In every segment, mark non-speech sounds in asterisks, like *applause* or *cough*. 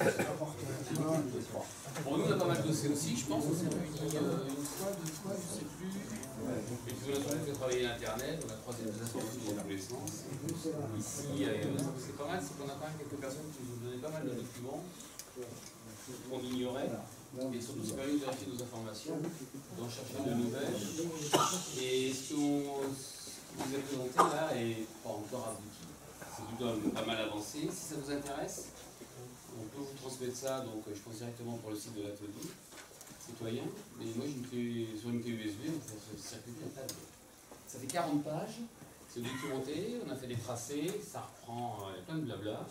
Bon, nous, on a pas mal dossiers aussi, je pense. On s'est réunis euh, une fois, deux fois, je ne sais plus. Et puis, on a surtout fait travailler l'Internet, on a croisé des informations dans tous les sens. Ici, c'est pas mal, c'est qu'on a quand même quelques personnes qui nous donné pas mal de documents qu'on ignorait. Et surtout, c'est permis de vérifier nos informations, d'en chercher de nouvelles. Et ce qu'on vous a présenté là est pas encore abouti. C'est plutôt pas mal avancé. Si ça vous intéresse, peut vous transmettre ça, donc je pense directement pour le site de l'atelier. Citoyen. Mais moi, j'ai une sur une clé USB, on fait circuler un tas de... Ça. Fait 40 pages, c'est documenté, on a fait des tracés, ça reprend euh, plein de blabla,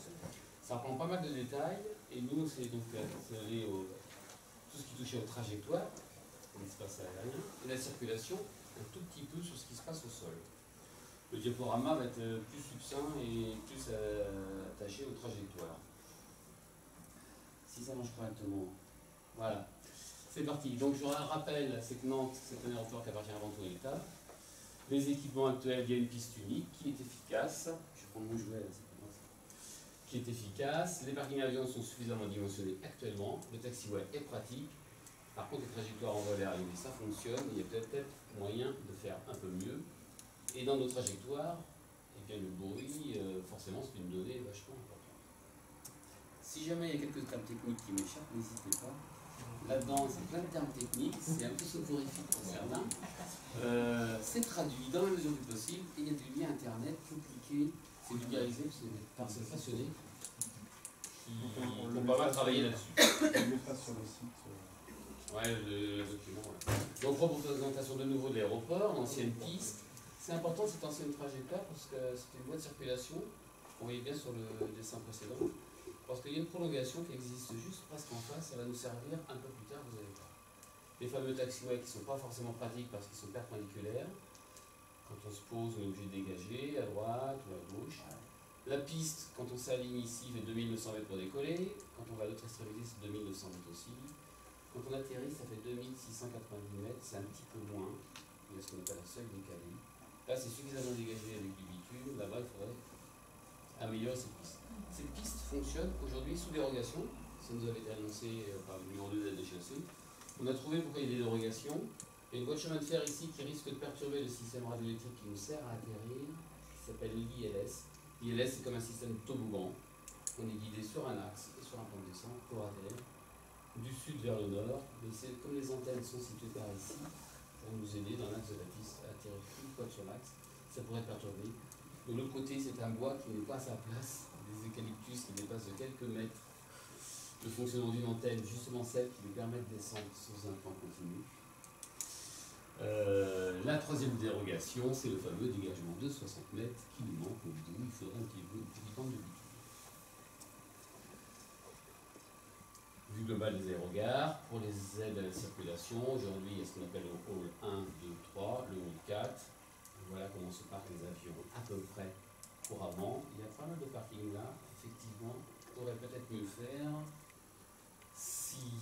ça reprend pas mal de détails, et nous, c'est donc aller au tout ce qui touchait aux trajectoires, l'espace aérien, et la circulation, un tout petit peu sur ce qui se passe au sol. Le diaporama va être plus succinct et plus euh, attaché aux trajectoires. Si ça marche correctement. Voilà. C'est parti. Donc je rappelle, c'est que Nantes, c'est un aéroport qui appartient avant tout à l'État. Les équipements actuels, il y a une piste unique qui est efficace. Je prends mon jouet, qui est efficace. Les parkings avions sont suffisamment dimensionnés actuellement. Le taxiway est pratique. Par contre, les trajectoires en vol aérien, ça fonctionne. Il y a peut-être moyen de faire un peu mieux. Et dans nos trajectoires, eh bien, le bruit, euh, forcément, c'est une donnée vachement. Si jamais il y a quelques termes techniques qui m'échappent, n'hésitez pas. Là-dedans, c'est plein de termes techniques, c'est un peu soporifique pour certains. Euh, c'est traduit dans la mesure du possible et il y a des liens internet, cliquez c'est vulgarisé, c'est des personnes passionnées qui ont pas mal travaillé là-dessus. On mettra sur le site. Euh. Ouais, le, document. Donc, représentation de nouveau de l'aéroport, l'ancienne piste. C'est important cette ancienne trajectoire parce que c'était une voie de circulation. On voyait bien sur le dessin précédent. Parce qu'il y a une prolongation qui existe juste presque en face. Ça va nous servir un peu plus tard, vous allez voir. Les fameux taxiways qui ne sont pas forcément pratiques parce qu'ils sont perpendiculaires. Quand on se pose, on est obligé de dégager à droite ou à gauche. La piste, quand on s'aligne ici, fait 2900 mètres pour décoller. Quand on va à l'autre extrémité, c'est 2200 mètres aussi. Quand on atterrit, ça fait 2690 mètres, c'est un petit peu moins. Il y a ce qu'on appelle la seule décalée. Là, c'est suffisamment dégagé avec du bitume. Là-bas, il faudrait améliorer cette piste. Cette piste fonctionne aujourd'hui sous dérogation. Ça nous avait été annoncé euh, par le numéro 2 de la On a trouvé pourquoi il y a des dérogations. Il y a une voie de chemin de fer ici qui risque de perturber le système radioélectrique qui nous sert à atterrir, qui s'appelle l'ILS. L'ILS, c'est comme un système toboggan. On est guidé sur un axe et sur un plan de descente pour atterrir du sud vers le nord. Mais comme les antennes sont situées par ici, pour nous aider dans l'axe de la piste à atterrir une fois sur l'axe, ça pourrait perturber. De l'autre côté, c'est un bois qui n'est pas à sa place, des eucalyptus qui dépassent de quelques mètres. Le fonctionnement d'une antenne, justement celle qui lui permet de descendre sous un plan continu. Euh, la troisième dérogation, c'est le fameux dégagement de 60 mètres qui nous manque au. Il faudrait un petit peu, petite bande de. Vue globale des aérogares, pour les aides à la circulation, aujourd'hui il y a ce qu'on appelle le hall 1, 2, 3, le hall 4. Voilà comment se partent les avions à peu près. Il y a pas mal de parkings là, effectivement. On pourrait peut-être mieux faire si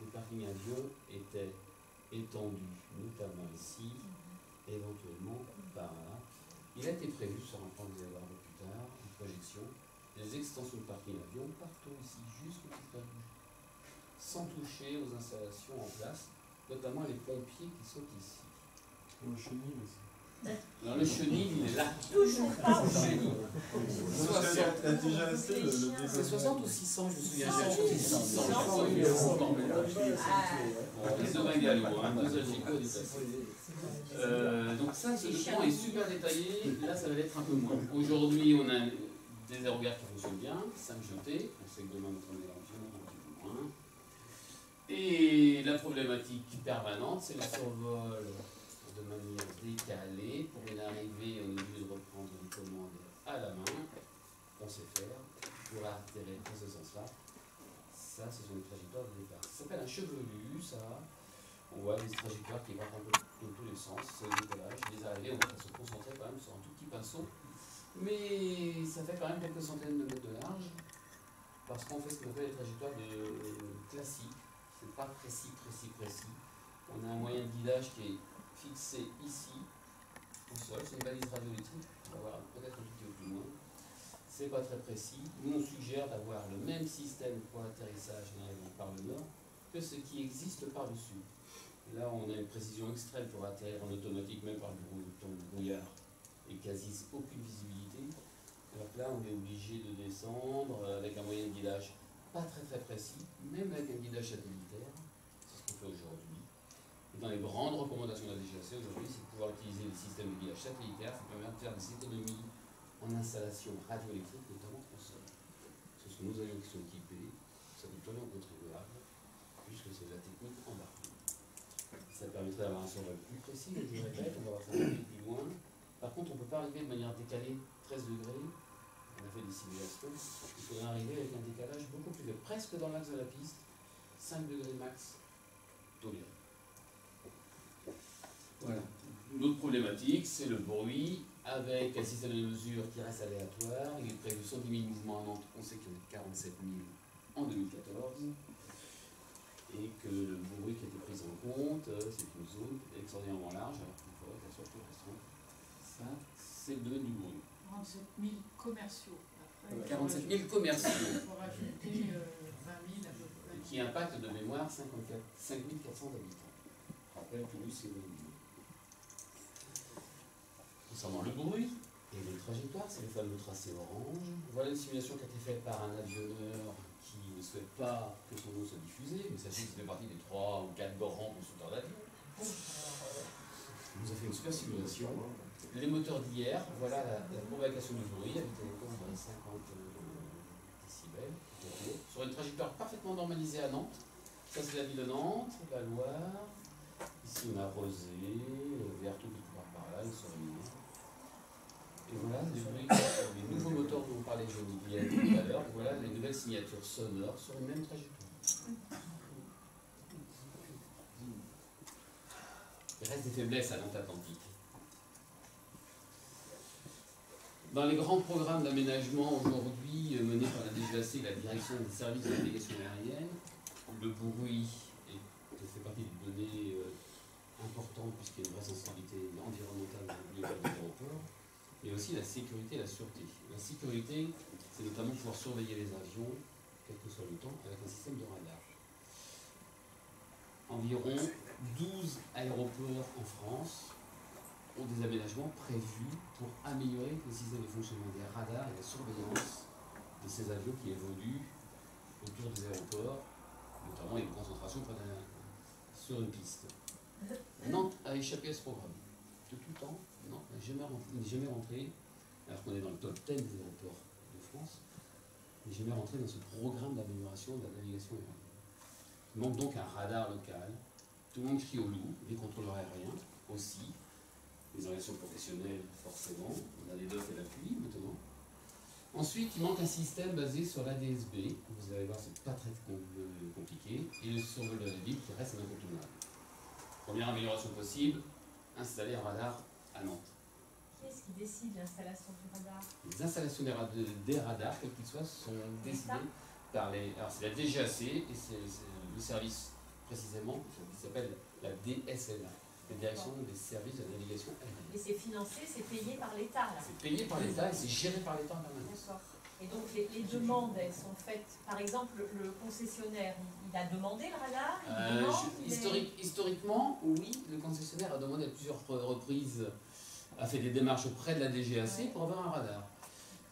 les parkings avions étaient étendu, notamment ici, éventuellement par là. Il a été prévu sur un plan que vous allez voir plus tard, une projection, des extensions de parking avion partout ici, jusqu'au petit sans toucher aux installations en place, notamment les pompiers qui sont ici. Le chenil aussi. Non, le chenil, il est là. Toujours pas au chenil. C'est 60 ou 600, je me souviens. 600. Les deux bungalows, hein, deux euh, Donc ça, ce document est super détaillé. Là, ça va être un peu moins. Aujourd'hui, on a des aérogares qui fonctionnent bien, 5 jetés. On sait que demain, notre l'avion un petit peu moins. Et la problématique permanente, c'est le survol de manière décalée. Pour une arrivée, est obligé de reprendre une commande à la main. On sait faire pour atterrir dans ce sens-là. Ça, ce sont les trajectoires de départ. Ça s'appelle un chevelu, ça. On voit des trajectoires qui partent un peu dans tous les sens, c'est le décollage. Les arrivées, on va se concentrer quand même sur un tout petit pinceau. Mais ça fait quand même quelques centaines de mètres de large. Parce qu'on fait ce qu'on appelle les trajectoires de classiques. C'est pas précis, précis, précis. On a un moyen de guidage qui est fixé ici, au sol. C'est une balise radioélectrique. On va voir peut-être un tout petit peu plus loin. c'est pas très précis. Nous, on suggère d'avoir le même système pour l'atterrissage par le nord que ce qui existe par-dessus. Là, on a une précision extrême pour atterrir en automatique, même par le brouillard, et quasi aucune visibilité. Alors là, on est obligé de descendre avec un moyen de guidage pas très très précis, même avec un guidage satellitaire. C'est ce qu'on fait aujourd'hui. Dans les grandes recommandations de la DGAC aujourd'hui, c'est de pouvoir utiliser les systèmes de guidage satellitaire. Ça permet de faire des économies en installation radioélectrique, notamment au sol. Ce que nos avions qui sont équipés, ça coûte rien aux contribuables, puisque c'est la technique embarquée. Ça permettrait d'avoir un survol plus précis, mais je répète, on va voir ça plus loin. Par contre, on ne peut pas arriver de manière décalée 13 degrés on a fait des simulations, il faudrait arriver avec un décalage beaucoup plus de presque dans l'axe de la piste, 5 degrés max toléré. Voilà. Une autre problématique, c'est le bruit avec un système de mesure qui reste aléatoire. Il est prévu 110 000 mouvements à Nantes, on sait qu'il y en a 47 000 en 2014. Et que le bruit qui a été pris en compte, c'est une zone extraordinairement large, alors qu'il faudrait qu'elle soit plus restreinte. Ça, c'est le domaine du bruit. 47 000 commerciaux. Après, 47 000 commerciaux. Il faut rajouter euh, 20 000 à peu près. Qui impactent de mémoire 54, 5 400 habitants. Je rappelle que nous, c'est Concernant le bruit? Et les trajectoires, c'est le fameux tracé orange. Voilà une simulation qui a été faite par un avionneur qui ne souhaite pas que son nom soit diffusé, mais sachez que c'est fait partie des 3 ou 4 grands constructeurs d'avions. Il nous a fait une super simulation les moteurs d'hier, voilà la, la, propagation du bruit avec des dans les 50 décibels, sur une trajectoire parfaitement normalisée à Nantes. Ça c'est la ville de Nantes, la Loire. Ici on a Rosé, vert tout par là, une Sorigny. Et voilà les, les nouveaux moteurs dont on parlait Johnny hier tout à l'heure. Voilà les nouvelles signatures sonores sur une même trajectoire. Il reste des faiblesses à Nantes Atlantique. Dans les grands programmes d'aménagement aujourd'hui euh, menés par la DGAC, la direction des services de navigation aérienne, le bruit est, fait partie des données euh, importantes puisqu'il y a une vraie sensibilité environnementale au niveau des aéroports, mais aussi la sécurité et la sûreté. La sécurité, c'est notamment pouvoir surveiller les avions, quel que soit le temps, avec un système de radar. Environ 12 aéroports en France ont des aménagements prévus pour améliorer le système de fonctionnement des radars et la surveillance de ces avions qui évoluent autour des aéroports, notamment une concentration sur une piste. Nantes a échappé à ce programme. De tout temps, Nantes n'est jamais, jamais rentré, alors qu'on est dans le top 10 des aéroports de France, n'est jamais rentré dans ce programme d'amélioration de la navigation aérienne. Il manque donc un radar local. Tout le monde crie au loup, les contrôleurs aériens aussi, les organisations professionnelles, forcément. On a les DOF et l'appui maintenant. Ensuite, il manque un système basé sur l'ADSB. Vous allez voir, c'est pas très compliqué. Et le survol de la ville qui reste incontournable. Première amélioration possible, installer un radar à Nantes. Qui est-ce qui décide l'installation du radar? Les installations des, radars, des radars, quels qu'ils soient, sont décidées par les. Alors, c'est la DGAC et c'est le service précisément qui s'appelle la DSLA la direction des services de navigation aérienne. Et c'est financé, c'est payé par l'État C'est payé par l'État et c'est géré par l'État en permanence. D'accord. Et donc les, demandes, elles sont faites, par exemple, le, concessionnaire, il, a demandé le radar euh, Historiquement, oui, le concessionnaire a demandé à plusieurs reprises, a fait des démarches auprès de la DGAC pour avoir un radar.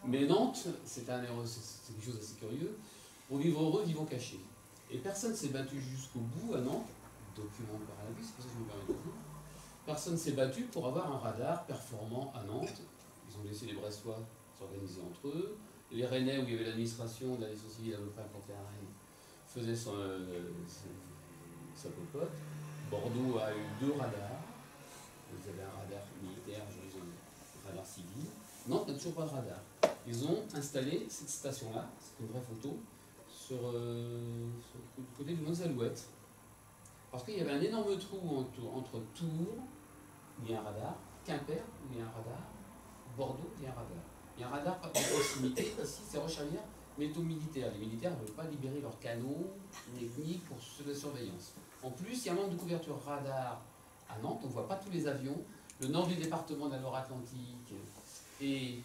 Mais Nantes, c'est quelque chose d'assez curieux, pour vivre heureux, vivons cachés. Et personne ne s'est battu jusqu'au bout à Nantes document par la c'est pour ça que je me permets de dire. Personne s'est battu pour avoir un radar performant à Nantes. Ils ont laissé les Bressois s'organiser entre eux. Les Rennais, où il y avait l'administration de la naissance civile à peu à Rennes, faisaient euh, sa popote. Bordeaux a eu deux radars. Ils avaient un radar militaire, ils ont un radar civil. Nantes n'a toujours pas de radar. Ils ont installé cette station-là, c'est une vraie photo, sur, euh, le côté du Mont-Alouette. Parce qu'il y avait un énorme trou entre, Tours, où il y a un radar, Quimper, où il y a un radar, Bordeaux, où il y a un radar. Il y a un radar de proximité aussi, c'est Rochalière, mais tout militaire. Les militaires ne veulent pas libérer leurs canaux techniques pour la surveillance. En plus, il y a un manque de couverture radar à Nantes, on ne voit pas tous les avions. Le nord du département de la Loire-Atlantique et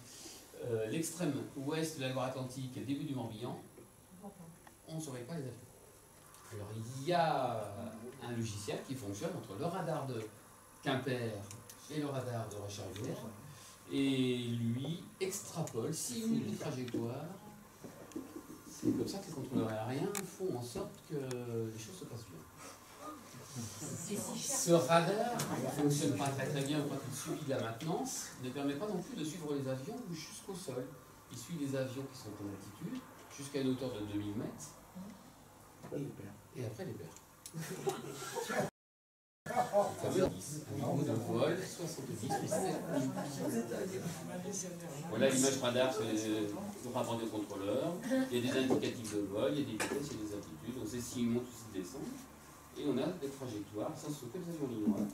euh, l'extrême ouest de la Loire-Atlantique début du Morbihan, on ne surveille pas les avions. Alors il y a un logiciel qui fonctionne entre le radar de Quimper et le radar de Rocherivière, et lui extrapole, simule les trajectoires. C'est comme ça que les contrôleurs aériens font en sorte que les choses se passent bien. Ce radar ne fonctionne pas très très bien quand il suit de la maintenance, ne permet pas non plus de suivre les avions jusqu'au sol. Il suit les avions qui sont en altitude jusqu'à une hauteur de 2000 mètres et après les perd. Ça veut dire 10. Un niveau de vol 70 Voilà l'image radar sur les rapports de contrôleurs. Il y a des indicatifs de vol, il y a des vitesses, il y a des altitudes. On sait s'ils montent ou s'ils descendent. Et on a des trajectoires. Ça, ce sont les avions lignois.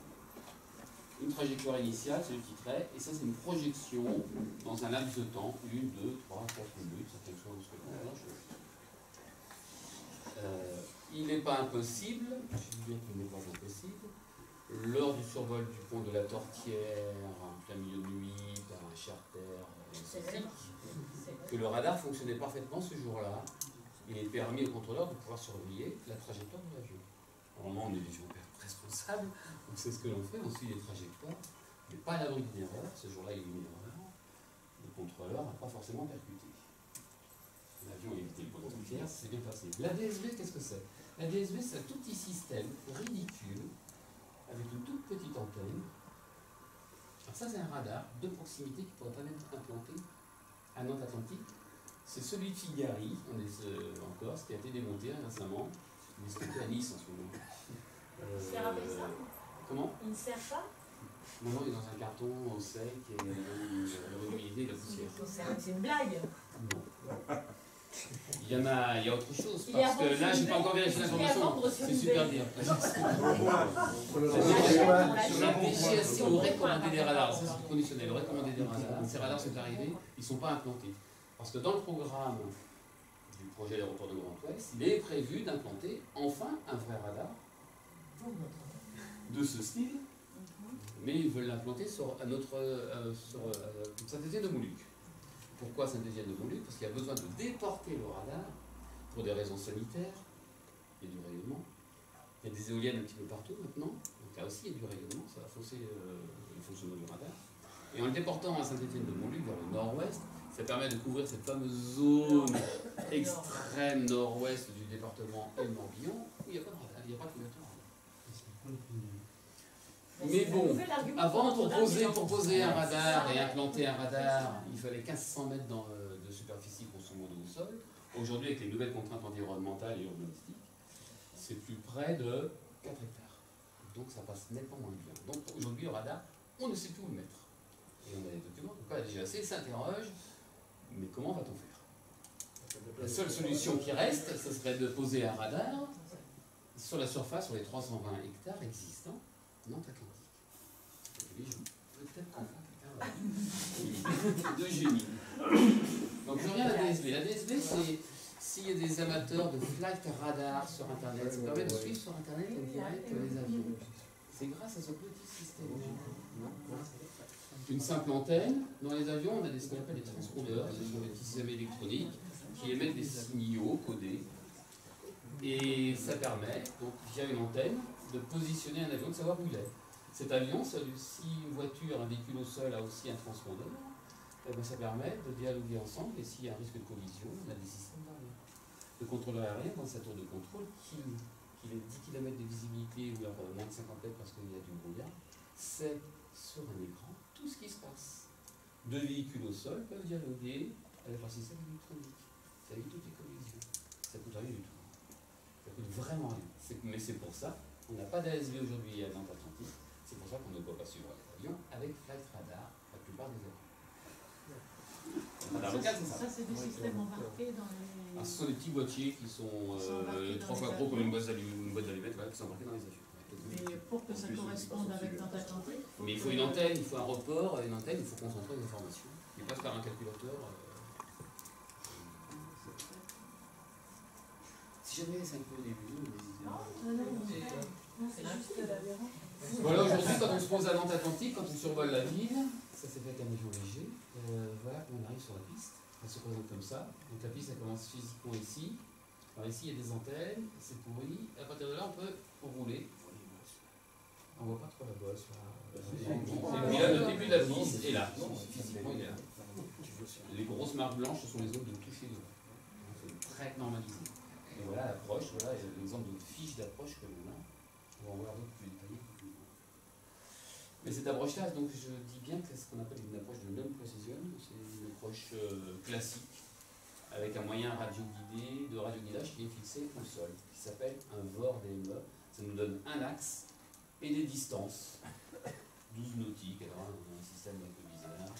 Une trajectoire initiale, c'est le titrait. Et ça, c'est une projection dans un laps de temps. Une, deux, trois, quatre minutes. Ça de ce que l'on euh, il n'est pas impossible, je dis bien qu'il n'est pas impossible, lors du survol du pont de la Tortière, en plein milieu de nuit, par un charter euh, que le radar fonctionnait parfaitement ce jour-là. Il est permis au contrôleur de pouvoir surveiller la trajectoire de l'avion. Normalement, on est des gens responsables, on sait ce que l'on fait, on suit les trajectoires, mais pas à l'abri d'une erreur. Ce jour-là, il y a une erreur. Le contrôleur n'a pas forcément percuté. L'avion a évité le de Tortière, c'est bien passé. La DSB, qu'est-ce que c'est? La DSB, c'est un tout petit système ridicule, avec une toute petite antenne. Alors ça, c'est un radar de proximité qui pourrait bien être implanté à Nantes-Atlantique. C'est celui de Figari, on euh, en Corse, qui a été démonté récemment. Il est stocké à Nice en ce moment. Euh, Il sert à ça Comment? Il ne sert pas Non, non, il est dans un carton au sec et euh, la humidité et la poussière. C'est c'est une blague. Non. Il y en a, il y a autre chose, Il parce que là, sur j'ai pas encore vérifié Il l'information. C'est super bien. *laughs* On La l'achète. DGSC aurait commandé des radars, ça c'est conditionnel, aurait commandé des radars. Ces radars sont arrivés, ils ne sont pas implantés. Parce que dans le programme du projet d'aéroport de Grand Ouest, il est prévu d'implanter enfin un vrai radar de ce style, mais ils veulent l'implanter sur euh, sur euh, Saint-Étienne de Montluc. Pourquoi Saint-Étienne de Montluc? Parce qu'il y a besoin de déporter le radar pour des raisons sanitaires et du rayonnement. Il y a des éoliennes un petit peu partout maintenant, donc là aussi il y a du rayonnement, ça va fausser euh, le fonctionnement du radar. Et en le déportant à Saint-Étienne de Montluc vers le nord-ouest, ça permet de couvrir cette fameuse zone extrême nord-ouest du département et le Morbihan où il n'y a pas de radar, il n'y a pas de couverture. Mais bon, Avant, pour pour notre poser, argument. pour poser un radar et implanter un radar, il fallait 1500 mètres euh, de superficie grosso modo au sol. Aujourd'hui, avec les nouvelles contraintes environnementales et urbanistiques, c'est plus près de 4 hectares. Donc ça passe nettement moins bien. Donc aujourd'hui, le radar, on ne sait plus où le mettre. Et on a des documents, donc la DGAC s'interroge, mais comment va-t-on faire? La seule solution qui reste, ce serait de poser un radar sur la surface, sur les 320 hectares existants, Nantes-Atlantique. Peut-être qu'on fera plus tard. De génie. Donc je reviens à la DSB. La DSB, c'est s'il y a des amateurs de flight radar sur Internet, ça permet de suivre sur Internet en direct les avions. C'est grâce à ce petit système. Une simple antenne. Dans les avions, on a des, ce qu'on appelle des transpondeurs, ce sont des petits systèmes électroniques qui émettent des signaux codés. Et ça permet, donc, via une antenne, de positionner un avion, de savoir où il est. Cet avion, si une voiture, un véhicule au sol a aussi un transpondeur, eh ben, ça permet de dialoguer ensemble et s'il y a un risque de collision, on a des systèmes d'arrière. Le contrôleur aérien, dans sa tour de contrôle, qu'il qu'il ait 10 km de visibilité ou alors euh, moins de 50 mètres parce qu'il y a du brouillard, c'est sur un écran tout ce qui se passe. Deux véhicules au sol peuvent dialoguer avec leur système électronique. Ça évite toutes les collisions. Ça coûte rien du tout. Ça coûte vraiment rien. Mais c'est pour ça qu'on n'a pas d'ASV aujourd'hui à Nantes Atlantique. C'est pour ça qu'on ne peut pas suivre les avions avec Flight Radar, la plupart des avions. Ça. C'est des systèmes embarqués dans les. Ah, ce sont des petits boîtiers qui sont euh, trois fois gros comme une boîte d'allumettes, voilà, qui sont embarqués dans les avions. Mais pour que ça corresponde avec Nantes Atlantique. Mais il faut une antenne, il faut un report, une antenne, il faut concentrer les informations. Il passe par un calculateur. euh. Si jamais c'est un peu au début, l'avion. Voilà, aujourd'hui, quand on se pose à Nantes Atlantique, quand on survole la ville, ça s'est fait avec un avion léger. Euh, voilà on arrive sur la piste. Elle se présente comme ça. Donc la piste, elle commence physiquement ici. Alors ici, il y a des antennes, c'est pourri. À partir de là, on peut rouler. On voit pas trop la bosse. Et puis là, le début de la piste est là. Physiquement, il est là. Les grosses marques blanches, ce sont les zones de toucher de C'est très normalisé. Et voilà l'approche, voilà l'exemple de fiche d'approche que l'on a. On va en voir d'autres plus détaillés. Mais cette approche-là, donc je dis bien que c'est ce qu'on appelle une approche de non-precision. C'est une approche euh, classique avec un moyen radio-guidé, de radio-guidage qui est fixé au sol, qui s'appelle un VOR-DME. Ça nous donne un axe et des distances. 12 nautiques, alors un, un système un peu bizarre,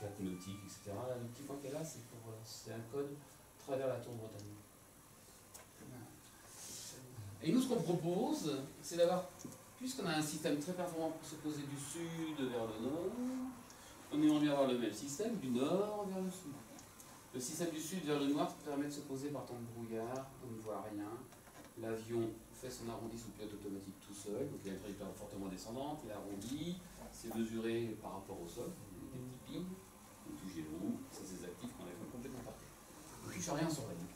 4 nautiques, etc. Le petit point qu'elle a, c'est pour euh, c'est un code travers la tour Bretagne. Et nous, ce qu'on propose, c'est d'avoir, puisqu'on a un système très performant pour se poser du sud vers le nord, on aimerait bien avoir le même système du nord vers le sud. Le système du sud vers le nord permet de se poser par temps de brouillard, on ne voit rien. L'avion fait son arrondi sous pilote automatique tout seul, donc il a une trajectoire fortement descendante, il arrondit, c'est mesuré par rapport au sol, des petits pings, on touche les roues, ça c'est actif quand l'avion est complètement parti. On ne touche rien sur l'avion.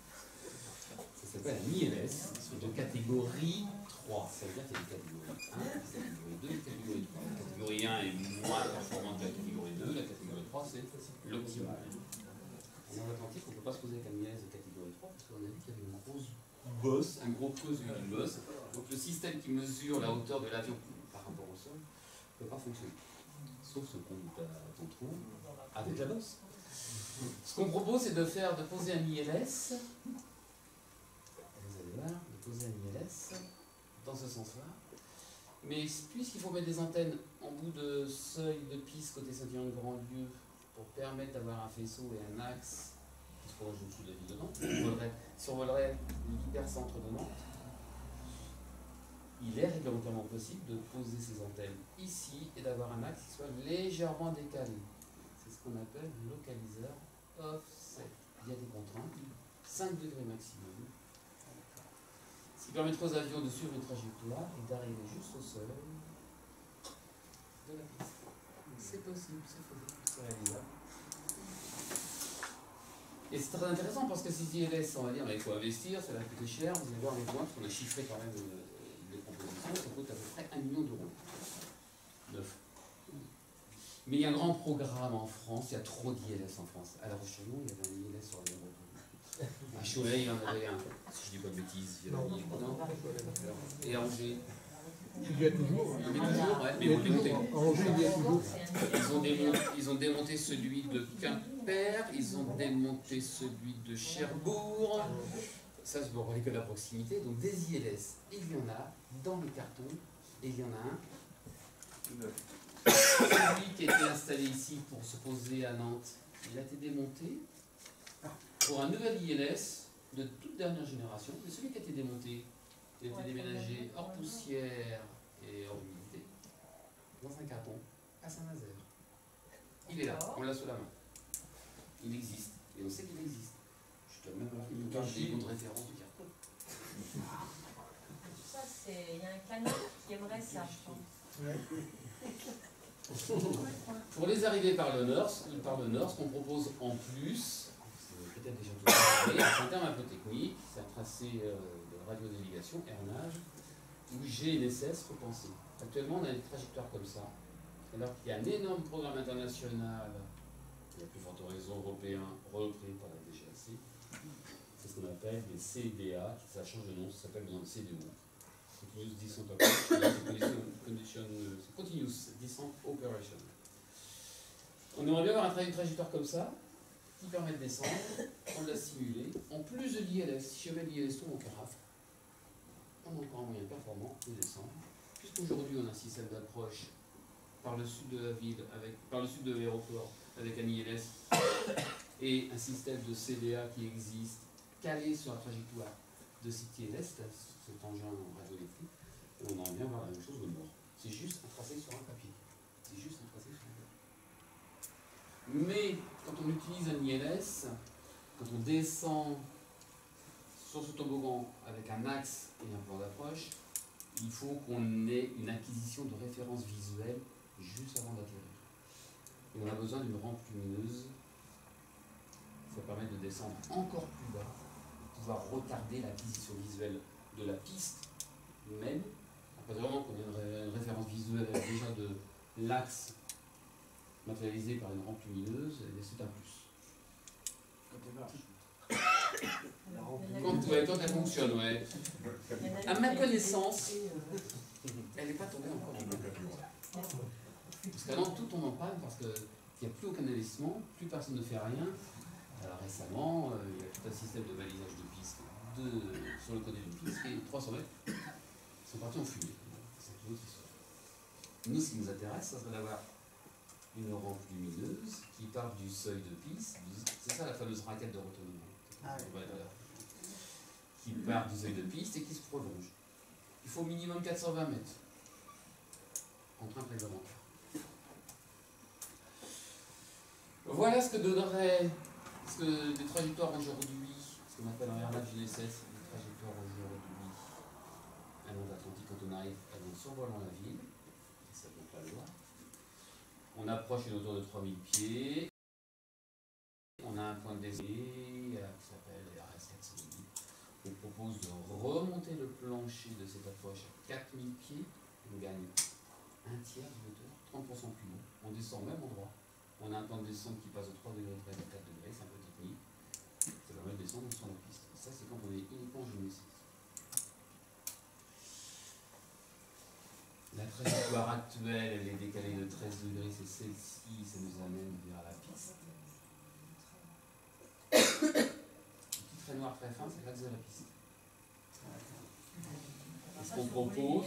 Ça s'appelle un ILS, c'est de catégorie 3, ça veut dire qu'il y a des catégories 1, des catégories 2, des catégories 3. La catégorie 1 est moins performante que la catégorie 2, la catégorie 3 c'est l'optimal. En Atlantique, on ne peut pas se poser avec un ILS de catégorie 3 parce qu'on a dit qu'il y avait une grosse bosse, un gros creux sur une bosse. Donc le système qui mesure la hauteur de l'avion par rapport au sol ne peut pas fonctionner. Sauf ce qu'on trouve avec la bosse. Ce qu'on propose, c'est de faire, de poser un ILS. Vous allez voir, de poser un ILS dans ce sens-là. Mais puisqu'il faut mettre des antennes en bout de seuil de piste côté Saint-Jean de Grandlieu pour permettre d'avoir un faisceau et un axe Nantes, on volerait, l'hypercentre de Nantes, il est réglementairement possible de poser ces antennes ici et d'avoir un axe qui soit légèrement décalé. C'est ce qu'on appelle localiseur offset. Il y a des contraintes, 5 degrés maximum, ce qui permettra aux avions de suivre une trajectoire et d'arriver juste au sol de la piste. C'est possible, c'est faisable, c'est réalisable. Et c'est très intéressant parce que ces ILS, on va dire, il faut investir, ça va coûter cher, vous allez voir les parce qu'on a chiffré quand même euh, les propositions, ça coûte à peu près 1 million d'euros. Neuf. Mais il y a un grand programme en France, il y a trop d'ILS en France. À La Roche-sur-Yon, il y avait un ILS sur l'aéroport. À Cholet, il y en avait un, si je dis pas de bêtises, il y en avait un. Et à Angers. Il y a toujours. Il y ouais, mais ils l'ont toujours. démonté. En Angers, il y a toujours. Ils ont, démonté, ils ont démonté celui de Quimper, ils ont démonté celui de Cherbourg. Ça, c'est pour parler que la proximité. Donc des ILS, il y en a dans les cartons, et il y en a un. Celui qui a été installé ici pour se poser à Nantes, il a été démonté pour un nouvel ILS de toute dernière génération. Mais celui qui a été démonté, il a été déménagé hors poussière et hors humidité, dans un carton à Saint-Nazaire. Il est là, on l'a sous la main. Il existe, et on sait qu'il existe. Je dois même avoir une de référence du carton. *laughs* Ça, c'est. Il y a un canard qui aimerait ça, je pense. Pour les arrivées par le nord, ce- par le nord, ce qu'on propose en plus, c'est peut-être déjà tout *coughs* parlé, c'est un terme un peu technique, c'est un tracé euh, de radionavigation, RNAge, ou GNSS repensé. Actuellement, on a des trajectoires comme ça, alors qu'il y a un énorme programme international, et à plus forte raison européen, repris par la DGAC, c'est ce qu'on appelle des CDA, ça change de nom, ça s'appelle maintenant CDO. Continuous Descent Operation, Continuous Descent Operation. On aimerait bien avoir une trajectoire comme ça, qui permet de descendre, on l'a simulé, en plus de si je mets l'ILS tout en carafe, un moyen performant de descendre, puisqu'aujourd'hui on a un système d'approche par le sud de la ville, avec, par le sud de l'aéroport, avec un ILS, *coughs* et un système de CDA qui existe, calé sur la trajectoire de cet ILS, cet engin radioélectrique, et on en vient voir la même chose au nord. C'est juste un tracé sur un papier. C'est juste un tracé sur un papier. Mais quand on utilise un ILS, quand on descend sur ce toboggan avec un axe et un plan d'approche, il faut qu'on ait une acquisition de références visuelles juste avant d'atterrir. Et on a besoin d'une rampe lumineuse. Ça permet de descendre encore plus bas, de pouvoir retarder l'acquisition visuelle de la piste même. À partir du qu'on a une, ré- une référence visuelle déjà de l'axe matérialisé par une rampe lumineuse, eh c'est un plus. Quand elle fonctionne, ouais. À ma connaissance, elle n'est pas tombée encore. Parce qu'avant tout tombe en panne parce qu'il n'y a plus aucun investissement, plus personne ne fait rien. Alors récemment, euh, il y a tout un système de balisage de piste de, sur le côté d'une piste et 300 mètres sont partis en fumée. Nous, ce qui nous intéresse, ça serait d'avoir une rampe lumineuse qui part du seuil de piste. C'est ça la fameuse raquette de retournement. Qui part du seuil de piste et qui se prolonge. Il faut au minimum 420 mètres. Contrainte réglementaire. Voilà ce que donnerait ce des trajectoires aujourd'hui, ce qu'on appelle en RLAF GNSS, des trajectoires aujourd'hui à long d'Atlantique quand on arrive à nous survolant la ville, et ça donc la loi. On approche une hauteur de 3000 pieds. On a un point de désir euh, qui s'appelle RS 400 On propose de remonter le plancher de cette approche à 4000 pieds. On gagne un tiers de hauteur, 30% plus haut. On descend au même endroit. On a un plan de descente qui passe de 3 degrés de à 4 degrés, c'est un peu technique. Ça permet de descendre sur la piste. Ça, c'est quand on est uniquement en GNSS. La trajectoire actuelle, elle est décalée de 13 degrés, c'est celle-ci, ça nous amène vers la piste. Le trait noir très fin, c'est l'axe de la piste. Et ce qu'on propose,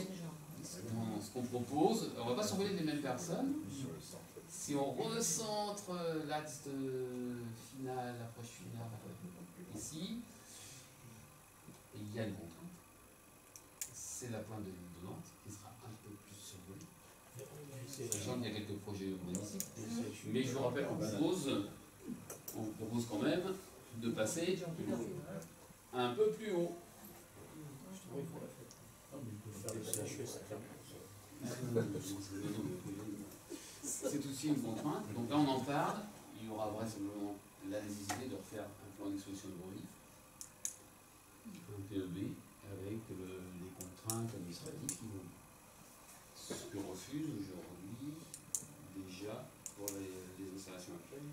ce qu'on propose, on va pas survoler les mêmes personnes. Si on recentre euh, l'axe de finale, l'approche finale euh, ici, et il y a une contrainte. C'est la pointe de l'île de Nantes qui sera un peu plus survolée. Sachant qu'il y a quelques projets urbanistiques. Mais je vous rappelle qu'on propose, on propose quand même de passer un peu plus haut. C'est aussi une contrainte. Donc là, on en parle. Il y aura vraisemblablement la nécessité de refaire un plan d'exposition de relief, un PEB, avec le- les contraintes administratives qui vont. Ce que refuse aujourd'hui, déjà, pour les, les installations actuelles,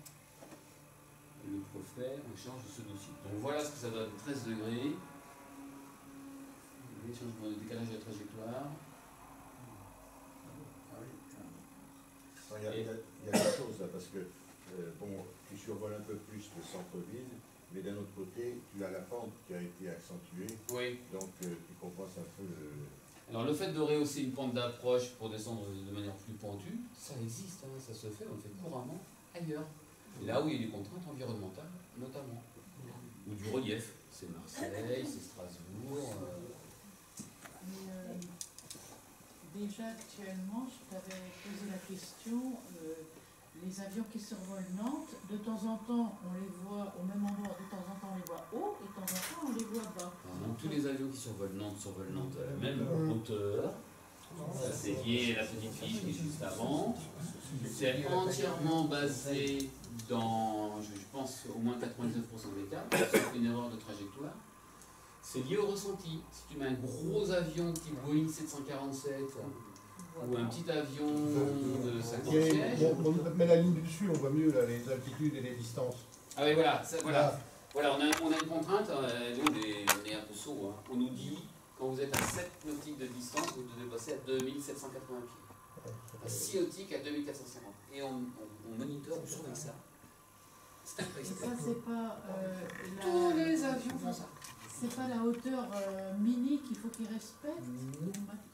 le préfet en charge de ce dossier. Donc voilà ce que ça donne 13 degrés. Les changements de décalage de la trajectoire. Non, Il y, a, il y a- il y a quelque chose là, parce que euh, bon, tu survoles un peu plus le centre-ville, mais d'un autre côté, tu as la pente qui a été accentuée, Oui. donc euh, tu compenses un peu le. Alors le fait de rehausser une pente d'approche pour descendre de manière plus pentue, ça existe, hein, ça se fait, on le fait couramment ailleurs. Là où il y a des contraintes environnementales, notamment. Ou du relief. C'est Marseille, c'est Strasbourg. euh, Mais, euh, déjà actuellement, je t'avais posé la question, euh, les avions qui survolent Nantes, de temps en temps on les voit au même endroit, de temps en temps on les voit haut, et de temps en temps on les voit bas. donc tous les avions qui survolent Nantes survolent Nantes à la même hauteur. Ça c'est lié à la petite fiche qui est juste avant. C'est entièrement basé dans, je pense, au moins 99% des cas, sauf une erreur de trajectoire. C'est lié au ressenti. Si tu mets un gros avion type Boeing 747 ou un petit avion de 50 Il y a- sièges. on met la ligne du dessus, on voit mieux là, les altitudes et les distances. Ah oui, voilà, ça- voilà. Là, Voilà, on a, on a une contrainte, euh, nous on est, on est un peu sourd. hein. On nous dit, quand vous êtes à 7 nautiques de distance, vous devez passer à 2780 pieds. À 6 nautiques à 2450. Et on, on, on moniteur, on surveille ça. C'est ça, c'est pas euh, Tous les avions font ça. c'est pas la hauteur euh, mini qu'il faut qu'ils respectent?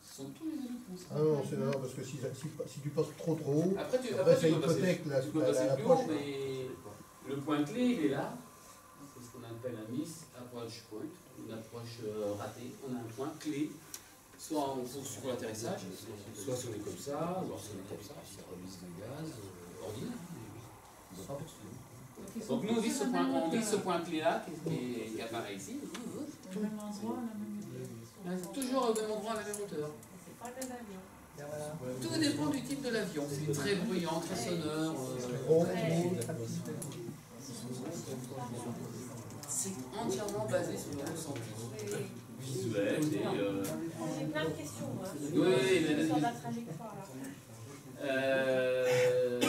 Ce sont tous les avions qui font ça. Ah non, c'est non, parce que si, si, si tu passes trop trop haut, Après, tu, après, après, ça hypothèque la, tu peux la- passer la- plus haut, l'approche. mais le point clé, il est là. C'est ce qu'on appelle un miss approach point, une approche euh, ratée. On a un point clé, soit on pousse sur l'atterrissage, soit si on est comme ça, ou alors si on est comme ça, c'est remise de gaz euh, ordinaire. hein, Donc nous, on vise ce point, on vise ce point clé là qui, qui- qui apparaît ici. Au même endroit, la même hauteur. C'est toujours au même endroit, à la même hauteur. C'est pas le même avion. Tout dépend du type de l'avion. C'est très bruyant, très sonore. euh, C'est entièrement basé sur le ressenti visuel et. euh, J'ai plein de questions, moi. Oui, oui, mais- Sur la trajectoire, là. Euh,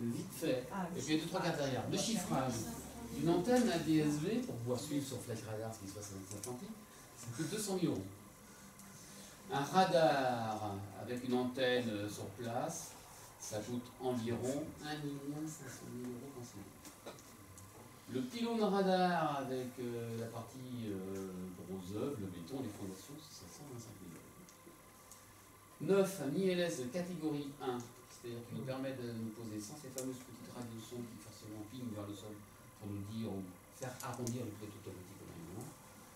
vite fait. Ah, Et puis il y a deux, trois cartes derrière. Le chiffrage. Une antenne ADSV pour pouvoir suivre sur Flash Radar ce qui se passe dans l'Atlantique, ça coûte 200 000 euros. Un radar avec une antenne sur place, ça coûte environ 1 500 000 euros quand Le pylône radar avec euh, la partie euh, gros œuvre, le béton, les fondations, c'est 125 000 euros. 9. Un ILS de catégorie 1, c'est-à-dire qui nous permet de nous poser sans ces fameuses petites radios son qui forcément pignent vers le sol pour nous dire ou faire arrondir le pilote automatique au.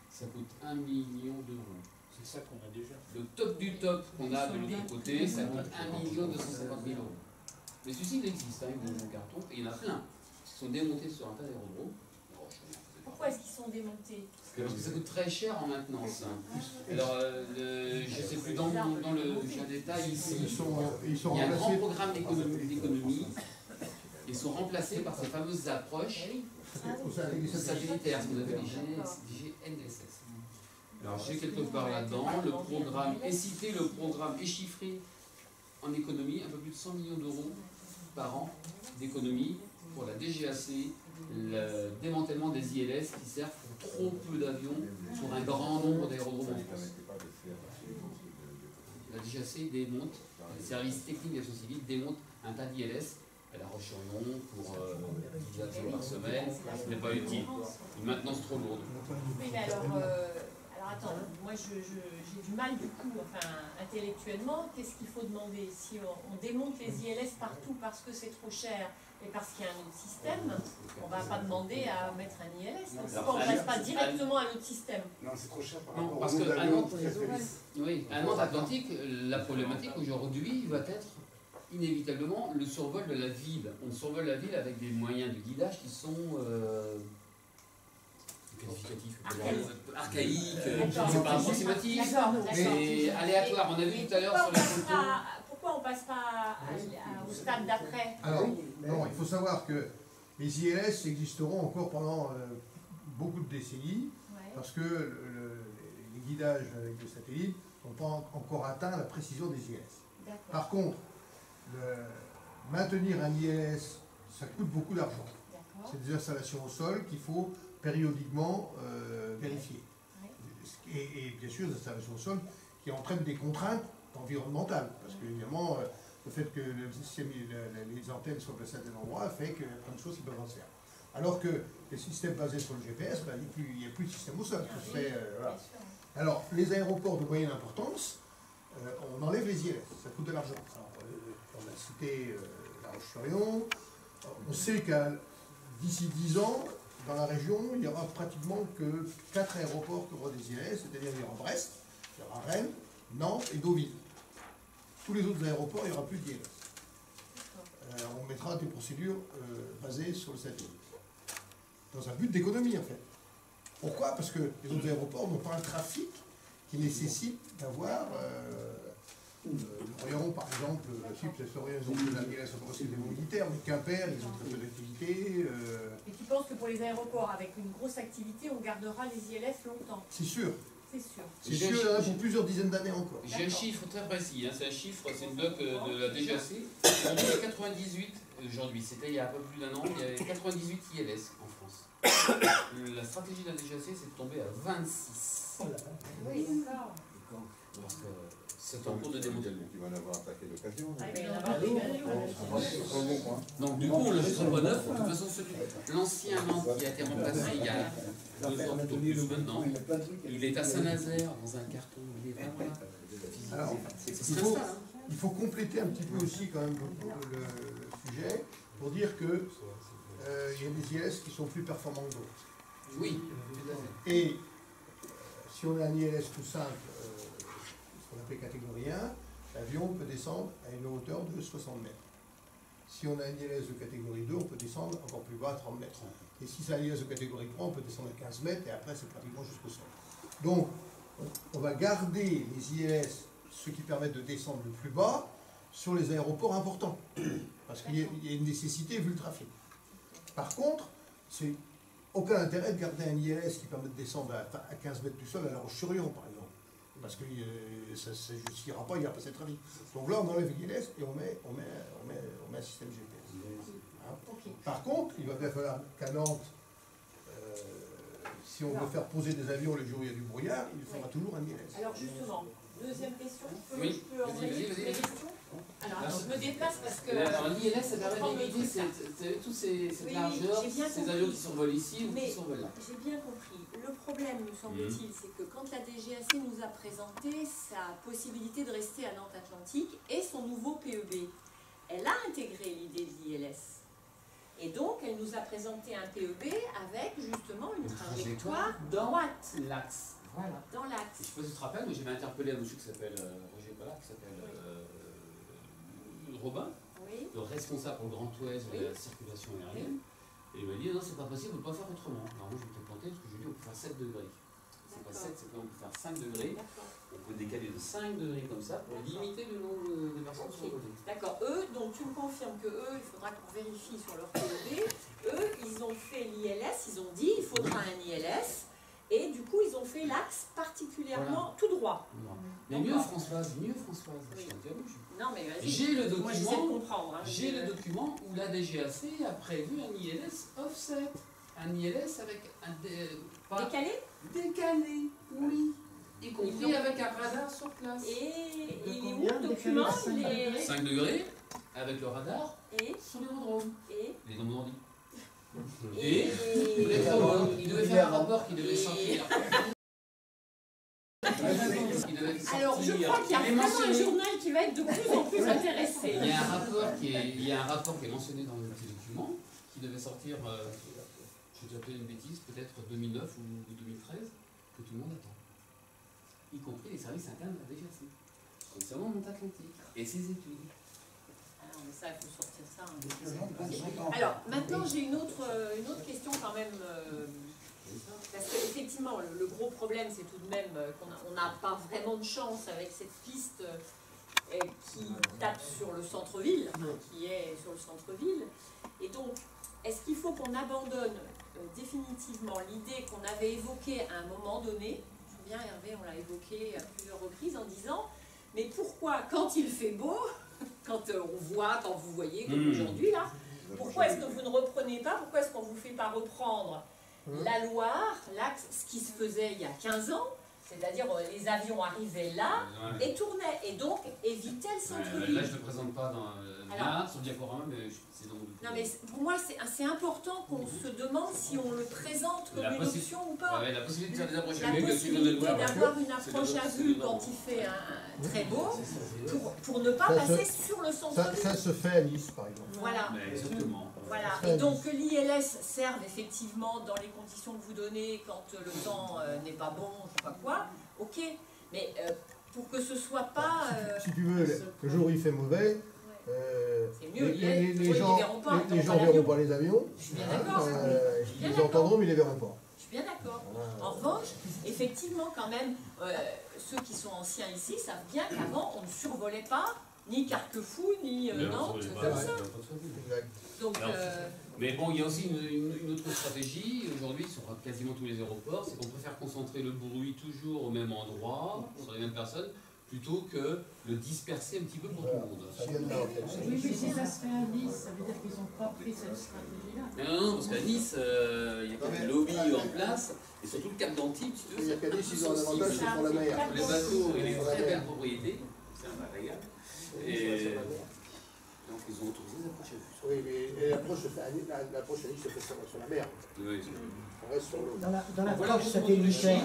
Ça coûte 1 million d'euros. C'est ça qu'on a déjà. Le top du top qu'on a de l'autre côté, ça coûte 1 million 250 000 euros. Mais ceci, il existe, hein, il y a un carton, et il y en a plein qui sont démontés sur un tas d'aérodromes. Oh. Pourquoi est-ce qu'ils sont démontés Parce que ça coûte très cher en maintenance. hein. Alors, euh, le- je ne sais plus, dans, dans le un détail ici, Ils sont, ils sont il y a un grand programme d'économie. Ils sont remplacés par ces fameuses approches au satellite. satellitaires, ce qu'on appelle les GNSS. Alors, j'ai quelque part là-dedans, le programme est cité, le programme est chiffré en économie, un peu plus de 100 millions d'euros par an d'économie pour la DGAC, le démantèlement des ILS qui servent pour trop peu d'avions sur un grand nombre d'aérodromes en France. La DGAC démonte, les services techniques d'aviation civile démontent un tas d'ILS à La Roche-sur-Yon pour euh, 10 avions par semaine, ce n'est pas utile. Une maintenance trop lourde. Oui, mais alors, euh, attends, moi j'ai du mal du coup, enfin intellectuellement, qu'est-ce qu'il faut demander Si on démonte les ILS partout parce que c'est trop cher et parce qu'il y a un autre système, on va pas demander à mettre un ILS. Pourquoi on un- passe pas directement à l'autre système Non, c'est trop cher par Non, rapport parce au que nombre à d'avions Nantes. Oui, à Nantes-Atlantique, la problématique aujourd'hui va être inévitablement le survol de la ville. On survole la ville avec des moyens de guidage qui sont euh, qualificatifs, Archaïques. euh, D'accord. c'est pas approximatif, D'accord, d'accord. c'est aléatoire. On a vu tout à l'heure sur photos. pas- Pourquoi on passe pas à- à- au stade d'après Alors, non, il faut savoir que les ILS existeront encore pendant euh, beaucoup de décennies Ouais. parce que le- le- les guidages avec les satellites n'ont pas en- encore atteint la précision des ILS. Par contre, le- maintenir un ILS, ça coûte beaucoup d'argent. C'est des installations au sol qu'il faut périodiquement euh, vérifier. Ouais. Et, et bien sûr, des installations au sol qui entraînent des contraintes environnementales. Parce que, évidemment, euh, le fait que le système, le- les antennes soient placées à tel endroit fait qu'il y a plein de choses qui peuvent en se faire. Alors que les systèmes basés sur le GPS, ben, il n'y a, plus- de système au sol. Euh, voilà. Alors, les aéroports de moyenne importance, euh, on enlève les ILS, ça coûte de l'argent. Euh, on a cité La Roche-sur-Yon. On sait qu'à d'ici 10 ans, dans la région, il n'y aura pratiquement que 4 aéroports qui auront des ILS, c'est-à-dire il y aura Brest, il y aura Rennes, Nantes et Deauville. Tous les autres aéroports, il n'y aura plus d'ILS. Euh, on mettra des procédures euh, basées sur le satellite. Dans un but d'économie, en fait. Pourquoi? Parce que les autres aéroports n'ont pas un trafic qui nécessite d'avoir. Euh, euh, Lorient, par exemple, le type, c'est Lorient, ils ont plus d'ILS aussi des militaires, mais Quimper, ils ont très peu d'activité. euh, Et tu penses que pour les aéroports avec une grosse activité, on gardera les ILS longtemps? C'est sûr. C'est sûr. C'est J'ai- sûr, pour plusieurs dizaines d'années encore. J'ai un chiffre très précis, hein, c'est un chiffre, c'est une doc euh, de la DGAC. On dit 98 aujourd'hui, c'était il y a un peu plus d'un an, il y avait 98 ILS en France. *coughs* La stratégie de la DGAC, c'est de tomber à 26. Oui, d'accord. C'est en cours de vas en avoir attaqué l'occasion. Ah, il va y en avoir des gagnants. Donc du coup, on le sera pas neuf. De toute façon, l'ancien Nantes qui a été remplacé il y a deux ans, plutôt plus maintenant, il est à Saint-Nazaire dans un carton. Il est vraiment là. Ça, hein. il faut compléter un petit peu aussi quand même le, sujet pour dire que euh, il y a des ILS qui sont plus performants que d'autres. Oui. Et euh, si on a un ILS tout simple, qu'on appelle catégorie 1, l'avion peut descendre à une hauteur de 60 mètres. Si on a un ILS de catégorie 2, on peut descendre encore plus bas à 30 mètres. Et si c'est un ILS de catégorie 3, on peut descendre à 15 mètres et après c'est pratiquement jusqu'au sol. Donc, on va garder les ILS, ceux qui permettent de descendre le plus bas, sur les aéroports importants. Parce qu'il y, a- une nécessité vu le trafic. Par contre, c'est aucun intérêt de garder un ILS qui permet de descendre à, à 15 mètres du sol à la Roche-sur-Yon, par. Parce que euh, ça ne se justifiera pas, il n'y a pas assez de trafic. Donc là, on enlève l'ILS et on met, on, met, on, met, on met un système GPS. Hein. Par contre, il va bien falloir qu'à Nantes, euh, si on veut faire poser des avions le jour où il y a du brouillard, il faudra toujours un ILS. Alors justement, deuxième question. Je peux, Oui. je peux Vas-y, envoyer vas-y, toutes vas-y. les questions Alors je me déplace parce que. Alors, l'ILS, ça permet d'éviter tous ces, cette Oui, largeur, ces avions qui survolent ici ou Mais- qui survolent là. J'ai bien compris. Le problème, me semble-t-il, Mhm. c'est que quand la DGAC nous a présenté sa possibilité de rester à Nantes Atlantique et son nouveau PEB, elle a intégré l'idée de l'ILS. Et donc, elle nous a présenté un PEB avec justement une Une trajectoire dans droite L'axe. Voilà. dans l'axe. je sais pas si tu te rappelles, mais j'avais interpellé un monsieur qui s'appelle euh, Roger Collard, qui s'appelle euh, Robin, Oui. le responsable pour le Grand Ouest de la circulation aérienne. Et il m'a dit non, c'est pas possible, on peut pas faire autrement. Alors moi je m'étais planté parce que je lui ai dit on peut faire 7 degrés. C'est pas D'accord. 7, c'est qu'on peut faire 5 degrés. On peut décaler de 5 degrés comme ça pour limiter le nombre de personnes Ok. survolées. D'accord. Eux, donc tu me confirmes que eux, il faudra qu'on vérifie sur leur PEB. Eux, ils ont fait l'ILS, ils ont dit il faudra un ILS. Et du coup, ils ont fait l'axe particulièrement tout droit. Mais mieux. Françoise, mieux Françoise. Oui. Je t'interroge. Non, mais vas-y. J'ai le Moi, j'essaie de document, comprendre. hein, j'ai le euh, document où la DGAC a prévu un ILS offset. Un ILS avec un dé- pas Décalé décalé, oui. Y Ils compris avec un radar sur place. Et il est où le document de cinq Il est- degrés 5 degrés avec le radar Et, sur les et, Les Normandie. et, Et drones, il devait faire un rapport qui devait Et- sortir. Il devait sortir. Alors, je crois qu'il y a vraiment un journal qui va être de plus en plus intéressé. Il y a un rapport qui est, il y a un rapport qui est mentionné dans le petit document qui devait sortir, euh, je vais te dire une bêtise, peut-être 2009 ou 2013, que tout le monde attend. Y compris les services internes de la DGAC. Concernant Mont Atlantique et ses études. Alors, mais ça, il faut sortir ça. hein. Alors, maintenant, j'ai une autre, euh, une autre question quand même. euh, Parce qu'effectivement, le, le gros problème, c'est tout de même euh, qu'on n'a pas vraiment de chance avec cette piste euh, qui tape sur le centre-ville, enfin, qui est sur le centre-ville. Et donc, est-ce qu'il faut qu'on abandonne euh, définitivement l'idée qu'on avait évoquée à un moment donné? Je me souviens, Hervé, on l'a évoqué à plusieurs reprises en disant mais pourquoi, quand il fait beau, *laughs* quand euh, on voit, quand vous voyez, comme Mm. aujourd'hui là, pourquoi est-ce que vous ne reprenez pas, pourquoi est-ce qu'on ne vous fait pas reprendre la Loire, l'axe, ce qui se faisait il y a 15 ans, c'est-à-dire euh, les avions arrivaient là Ouais. et tournaient, et donc évitaient le Ouais, centre-ville. là, je ne le présente pas dans, euh, là, sur le diaporama, mais c'est dans. Non mais c'est- pour moi c'est important qu'on se demande si on le présente comme La une option ou pas. Ouais, la possibilité d'avoir une approche à vue quand il fait un très beau, pour, pour ne pas Ça passer se- sur le Ça, centre-ville. ça se fait à Nice, par exemple. Voilà. Mais exactement. Voilà, et donc que l'ILS serve effectivement dans les conditions que vous donnez quand euh, le temps euh, n'est pas bon, je sais pas quoi, ok, mais euh, pour que ce soit pas... euh, Si tu veux, le, jour où il fait mauvais, euh, C'est mieux, les, les- les- les ils gens les- les entendent verront pas les avions. Je suis bien hein, d'accord, euh, suis bien ils d'accord. entendront, mais ils les verront pas. je suis bien d'accord. En revanche, effectivement, quand même, euh, ceux qui sont anciens ici savent bien qu'avant, on ne survolait pas ni Carquefou, ni euh, Mais Nantes, on se- comme ça. Donc, euh, Mais bon, il y a aussi une, une- une autre stratégie. Aujourd'hui sur quasiment tous les aéroports, c'est qu'on préfère concentrer le bruit toujours au même endroit, sur les mêmes personnes, plutôt que le disperser un petit peu pour tout le monde. Oui, mais si ça se fait à Nice, ça veut dire qu'ils n'ont pas pris cette stratégie-là. Non, non, parce qu'à Nice, euh, il y a quand même le lobby en place, et surtout le Cap d'Antibes, si tu veux, C'est-à-dire qu'à Nice, ils ont un avantage, c'est pour la mer. les bateaux et les très belles propriétés, c'est un régal, et donc ils ont autorisé les approches à vue. Oui, mais l'approche se fait l'approche sur, sur la mer. Oui, On reste sur l'eau. Dans la, dans la Voilà, satellitaire.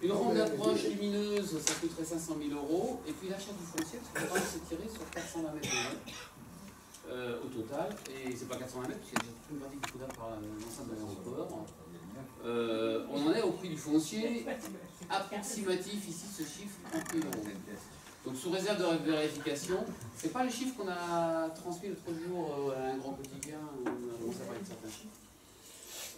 Une ronde d'approche lumineuse, ça coûterait 500 000 euros. Et puis l'achat du foncier, parce qu'on va s'étirer sur 420 mètres de euh, au total. Et c'est pas 420 mètres, parce qu'il y a déjà toute une partie qui est couverte par l'enceinte de l'aéroport. Euh, on en est au prix du foncier approximatif, ici ce chiffre, 30 000 euros. Donc sous réserve de vérification, c'est pas le chiffre qu'on a transmis l'autre jour euh, à un grand quotidien on a de certains chiffres.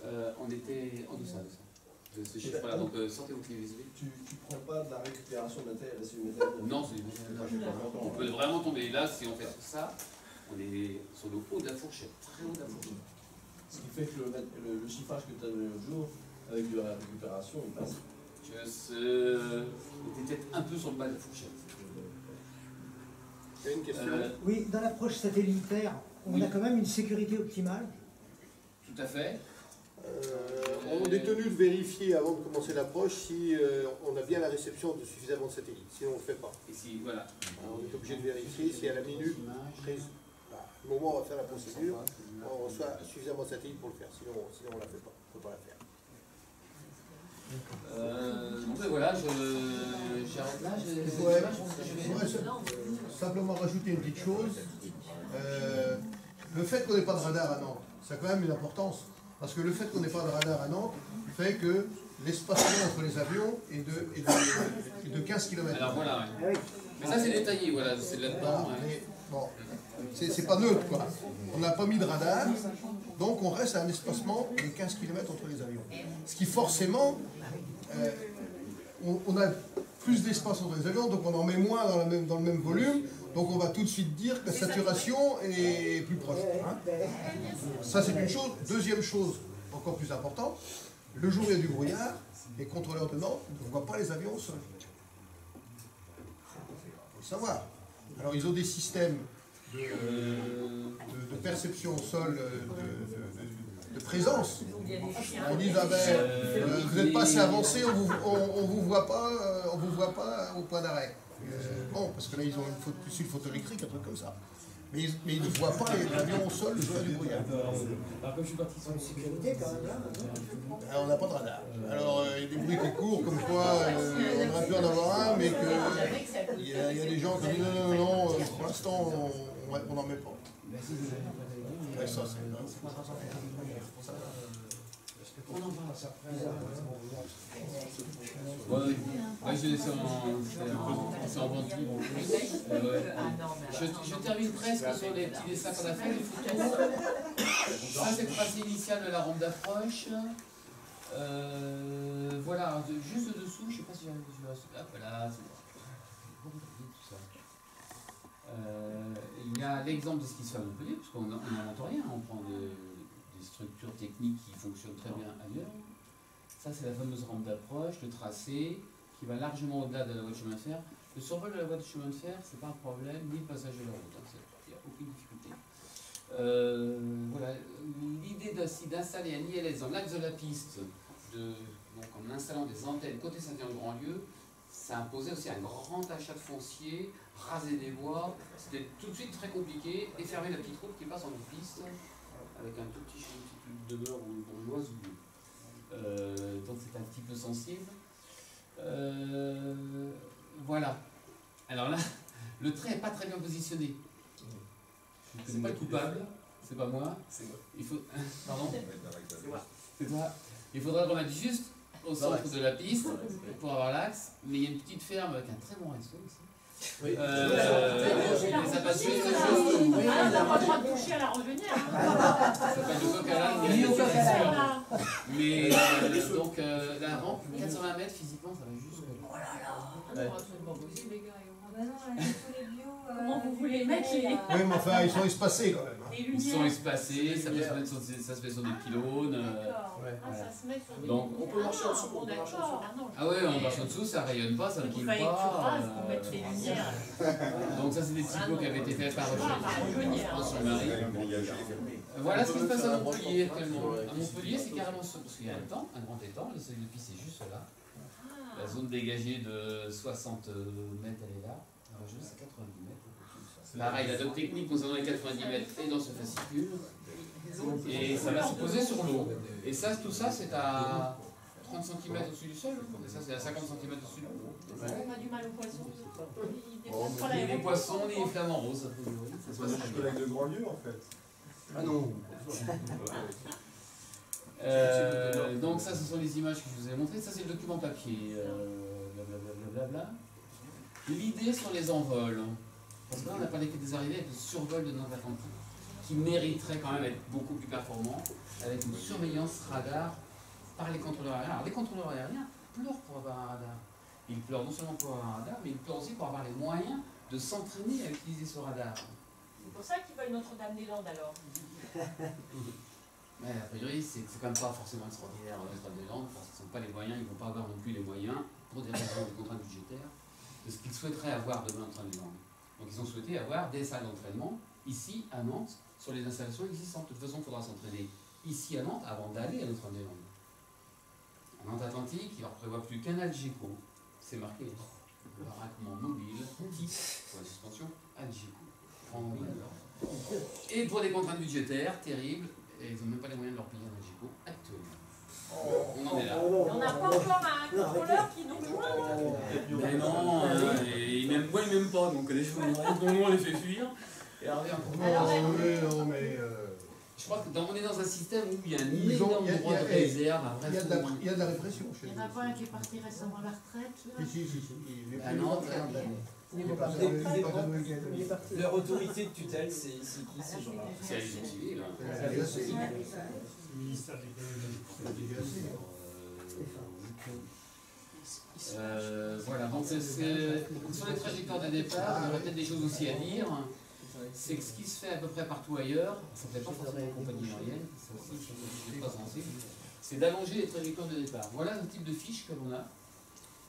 Euh, on était en deçà de ça. de ces chiffres-là. Donc euh, sortez vos clés USB. Tu, tu prends pas de la récupération de matériel, c'est du matériel. Non, c'est pas On longtemps. peut vraiment tomber. Là, si on fait ça, on est sur le haut de la fourchette, très haut de la fourchette. Ce qui fait que le, mat- le, le chiffrage que tu as donné l'autre jour, avec de la récupération, il passe. Je sais, on était peut-être un peu sur le bas de la fourchette. Une question Euh, Oui, dans l'approche satellitaire, on Oui. a quand même une sécurité optimale. tout à fait. Euh, on est tenu de vérifier avant de commencer l'approche si euh, on a bien la réception de suffisamment de satellites. Sinon, on ne le fait pas. Et si, voilà. Alors, on est obligé de vérifier si à la minute prise, bah, au moment où on va faire la procédure, on reçoit suffisamment de satellites pour le faire. Sinon, sinon on ne la fait pas. On ne peut pas la faire. Euh, ben voilà, je, j'arrête là. Je, Ouais. je pense que je vais- simplement rajouter une petite chose. Euh, le fait qu'on n'ait pas de radar à Nantes, ça a quand même une importance. Parce que le fait qu'on n'ait pas de radar à Nantes fait que l'espacement entre les avions est de, est de, est de 15 km. Alors voilà, ouais. Mais ça c'est détaillé, voilà, c'est là-dedans. Voilà, ouais. mais bon, c'est c'est pas neutre quoi. On n'a pas mis de radar, donc on reste à un espacement de 15 km entre les avions. Ce qui forcément, euh, on, a plus d'espace entre les avions, donc on en met moins dans, le même volume, donc on va tout de suite dire que la saturation est plus proche. hein. Ça c'est une chose. Deuxième chose, encore plus importante, le jour où il y a du brouillard, les contrôleurs de Nantes ne voient pas les avions au sol. Il faut savoir. Alors ils ont des systèmes de perception au sol, euh, de, de- présence. On dit ah ben, euh, vous n'êtes pas assez avancé, on vous, on, on vous voit pas, euh, on vous voit pas au point d'arrêt. Euh, bon, parce que là ils ont une photo, plus une photo électrique, un truc comme ça. Mais ils, mais ils ne voient pas les avions au sol le jour du brouillard. Alors comme je suis parti sur Une sécurité quand même. hein. On n'a pas de radar. Alors euh, il y a des bruits qui courent comme quoi euh, on aurait pu en avoir un, mais que il y, a, il y a des gens qui disent non, non, non, non, euh, pour l'instant on n'en met pas. Ouais, ça, c'est- On en parle ça après. Ouais, ouais. Ouais, je en, en, en vente libre. Euh, termine presque sur les petits dessins qu'on a fait, les photos. Ça, c'est le tracé initial de la rampe d'approche. Euh, voilà, de- juste dessous, je sais pas si j'arrive à Hop, voilà, c'est bon. Euh, il y a l'exemple de ce qui se fait à Montpellier, parce qu'on n'invente rien, on prend des, structures techniques qui fonctionnent très bien ailleurs. Ça, c'est la fameuse rampe d'approche, le tracé, qui va largement au-delà de la voie de chemin de fer. Le survol de la voie de chemin de fer, c'est pas un problème, ni le passage de la route, hein, il n'y a aucune difficulté. Euh, voilà, l'idée d'installer un ILS dans l'axe de la piste, donc en installant des antennes côté Saint-Étienne-Grandlieu, ça imposait aussi un grand achat de foncier, raser des bois, c'était tout de suite très compliqué, et fermer la petite route qui passe en une piste, avec un tout petit, une petite demeure ou une bourgeoise. Euh, donc c'est un petit peu sensible. Euh, voilà. Alors là, *laughs* le trait n'est pas très bien positionné. C'est pas le coupable, c'est pas moi. C'est moi. Il faut. *laughs* Pardon C'est moi. C'est toi. Il faudrait qu'on mette juste au centre de la piste pour avoir l'axe, mais il y a une petite ferme avec un très bon resto ici. Oui. Euh, mais ça passe juste, juste au bout. Ah, on n'a pas le droit de toucher à la revenière. hein. Ça s'appelle le coq à l'âne, il y a Ni des au coq à. Mais euh, donc euh, la rampe, 80 mètres physiquement, ça va jusque Oh là là. Ah non, c'est pas possible, les gars. Ah bah non, tous les bio. euh, Comment vous voulez mettre les- Oui, mais enfin, ils sont espacés quand même. Ils sont espacés, ça, peut se mettre sur, ça se met sur des pylônes. euh. Ah, ça Donc, on peut marcher en dessous, Ah, on peut marcher en d'accord. Ah Ah ouais, on marche en dessous, ça rayonne pas, ça ne il brûle fallait que tu pas. rases pour mettre les euh, lumières. *laughs* Donc ça c'est des typos qui avaient été faits par Ah, Marie. Voilà ce qui se passe à Montpellier actuellement. À Montpellier, c'est carrément ce, parce qu'il y a un temps, un grand étang, le seuil de piste est juste là. La zone dégagée de 60 mètres, elle est là. Alors je c'est 90 mètres. Pareil, la doc technique concernant les 90 mètres est dans ce fascicule. Et ça va se poser sur l'eau. Et ça, tout ça, c'est à 30 cm au-dessus du sol. Et ça, c'est à 50 cm au-dessus de l'eau. On a du mal aux poissons. Ils pas les, poissons, les flamants roses, a priori. Ça se passe très bien. collègue de Grandlieu en fait. Ah non. *laughs* Euh, donc ça, ce sont les images que je vous ai montrées. Ça, c'est le document papier. Euh, blablabla. L'idée sur les envols, parce que là, on n'a que des arrivées avec le survol de notre Atlantique, qui mériterait quand même être beaucoup plus performant, avec une surveillance radar par les contrôleurs aériens. Alors les contrôleurs aériens pleurent pour avoir un radar. Ils pleurent non seulement pour avoir un radar, mais ils pleurent aussi pour avoir les moyens de s'entraîner à utiliser ce radar. C'est pour ça qu'ils veulent Notre-Dame-des-Landes alors. *laughs* Mais a priori, c'est quand même pas forcément extraordinaire dans Notre-Dame-des-Landes, parce qu'ils n'ont pas les moyens, ils ne vont pas avoir non plus les moyens, pour des raisons de contraintes budgétaires, de ce qu'ils souhaiteraient avoir demain en train des Landes. Donc ils ont souhaité avoir des salles d'entraînement ici à Nantes, sur les installations existantes. De toute façon, il faudra s'entraîner ici à Nantes avant d'aller à Notre-Dame-des-Landes. En Nantes-Atlantique, il ne prévoit plus qu'un. C'est marqué. Baraquement mobile, type, pour la suspension, mobile. Et pour des contraintes budgétaires terribles, ils n'ont même pas les moyens de leur payer un Algeco actuellement. On en est là. On n'a pas encore un contrôleur qui nous rejoint. Mais non, euh, et m'aiment pas, ils m'aiment pas, donc les choses on les fait fuir. Et Alors, mais, non, mais euh, Je crois que dans- on est dans un système où il y a un Ils ont- énorme il y a- droit il y a- de réserve, un il y, a de la, fonds. il y a de la répression chez Il n'y en a pas un qui est parti récemment à la retraite là Si, si, si. Il est plus Nantes, là. Il il Il. Leur autorité de tutelle, c'est qui ces gens-là? C'est la Ministère DGAC. Euh, voilà, donc sur les trajectoires de départ, il y aurait peut-être des choses aussi à dire. C'est que ce qui se fait à peu près partout ailleurs, ça ne fait pas forcément aux compagnies aériennes, aussi, c'est pas sensible, d'allonger les trajectoires de départ. Voilà le type de fiche que l'on a.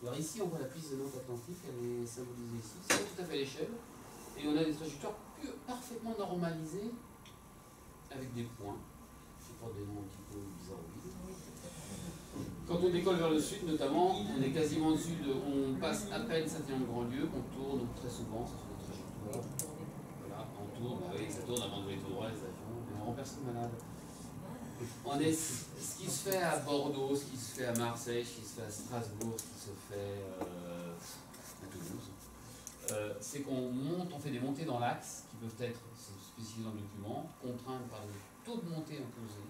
Alors ici, on voit la piste de Nantes Atlantique, elle est symbolisée ici, c'est tout à fait l'échelle, et on a des trajectoires parfaitement normalisées avec des points, Quand on décolle vers le sud, notamment, on est quasiment au-dessus de. On passe à peine Saint-Étienne-Grandlieu, on tourne très souvent, ça fait trajectoires. Voilà, on tourne, bah oui, ça tourne avant de tout droit, les avions, mais on rend personne malade. On est, ce qui se fait à Bordeaux, ce qui se fait à Marseille, ce qui se fait à Strasbourg, ce qui se fait euh, à Toulouse, euh, c'est qu'on monte, on fait des montées dans l'axe qui peuvent être c'est spécifié dans le document, contraintes par le taux de montée imposé.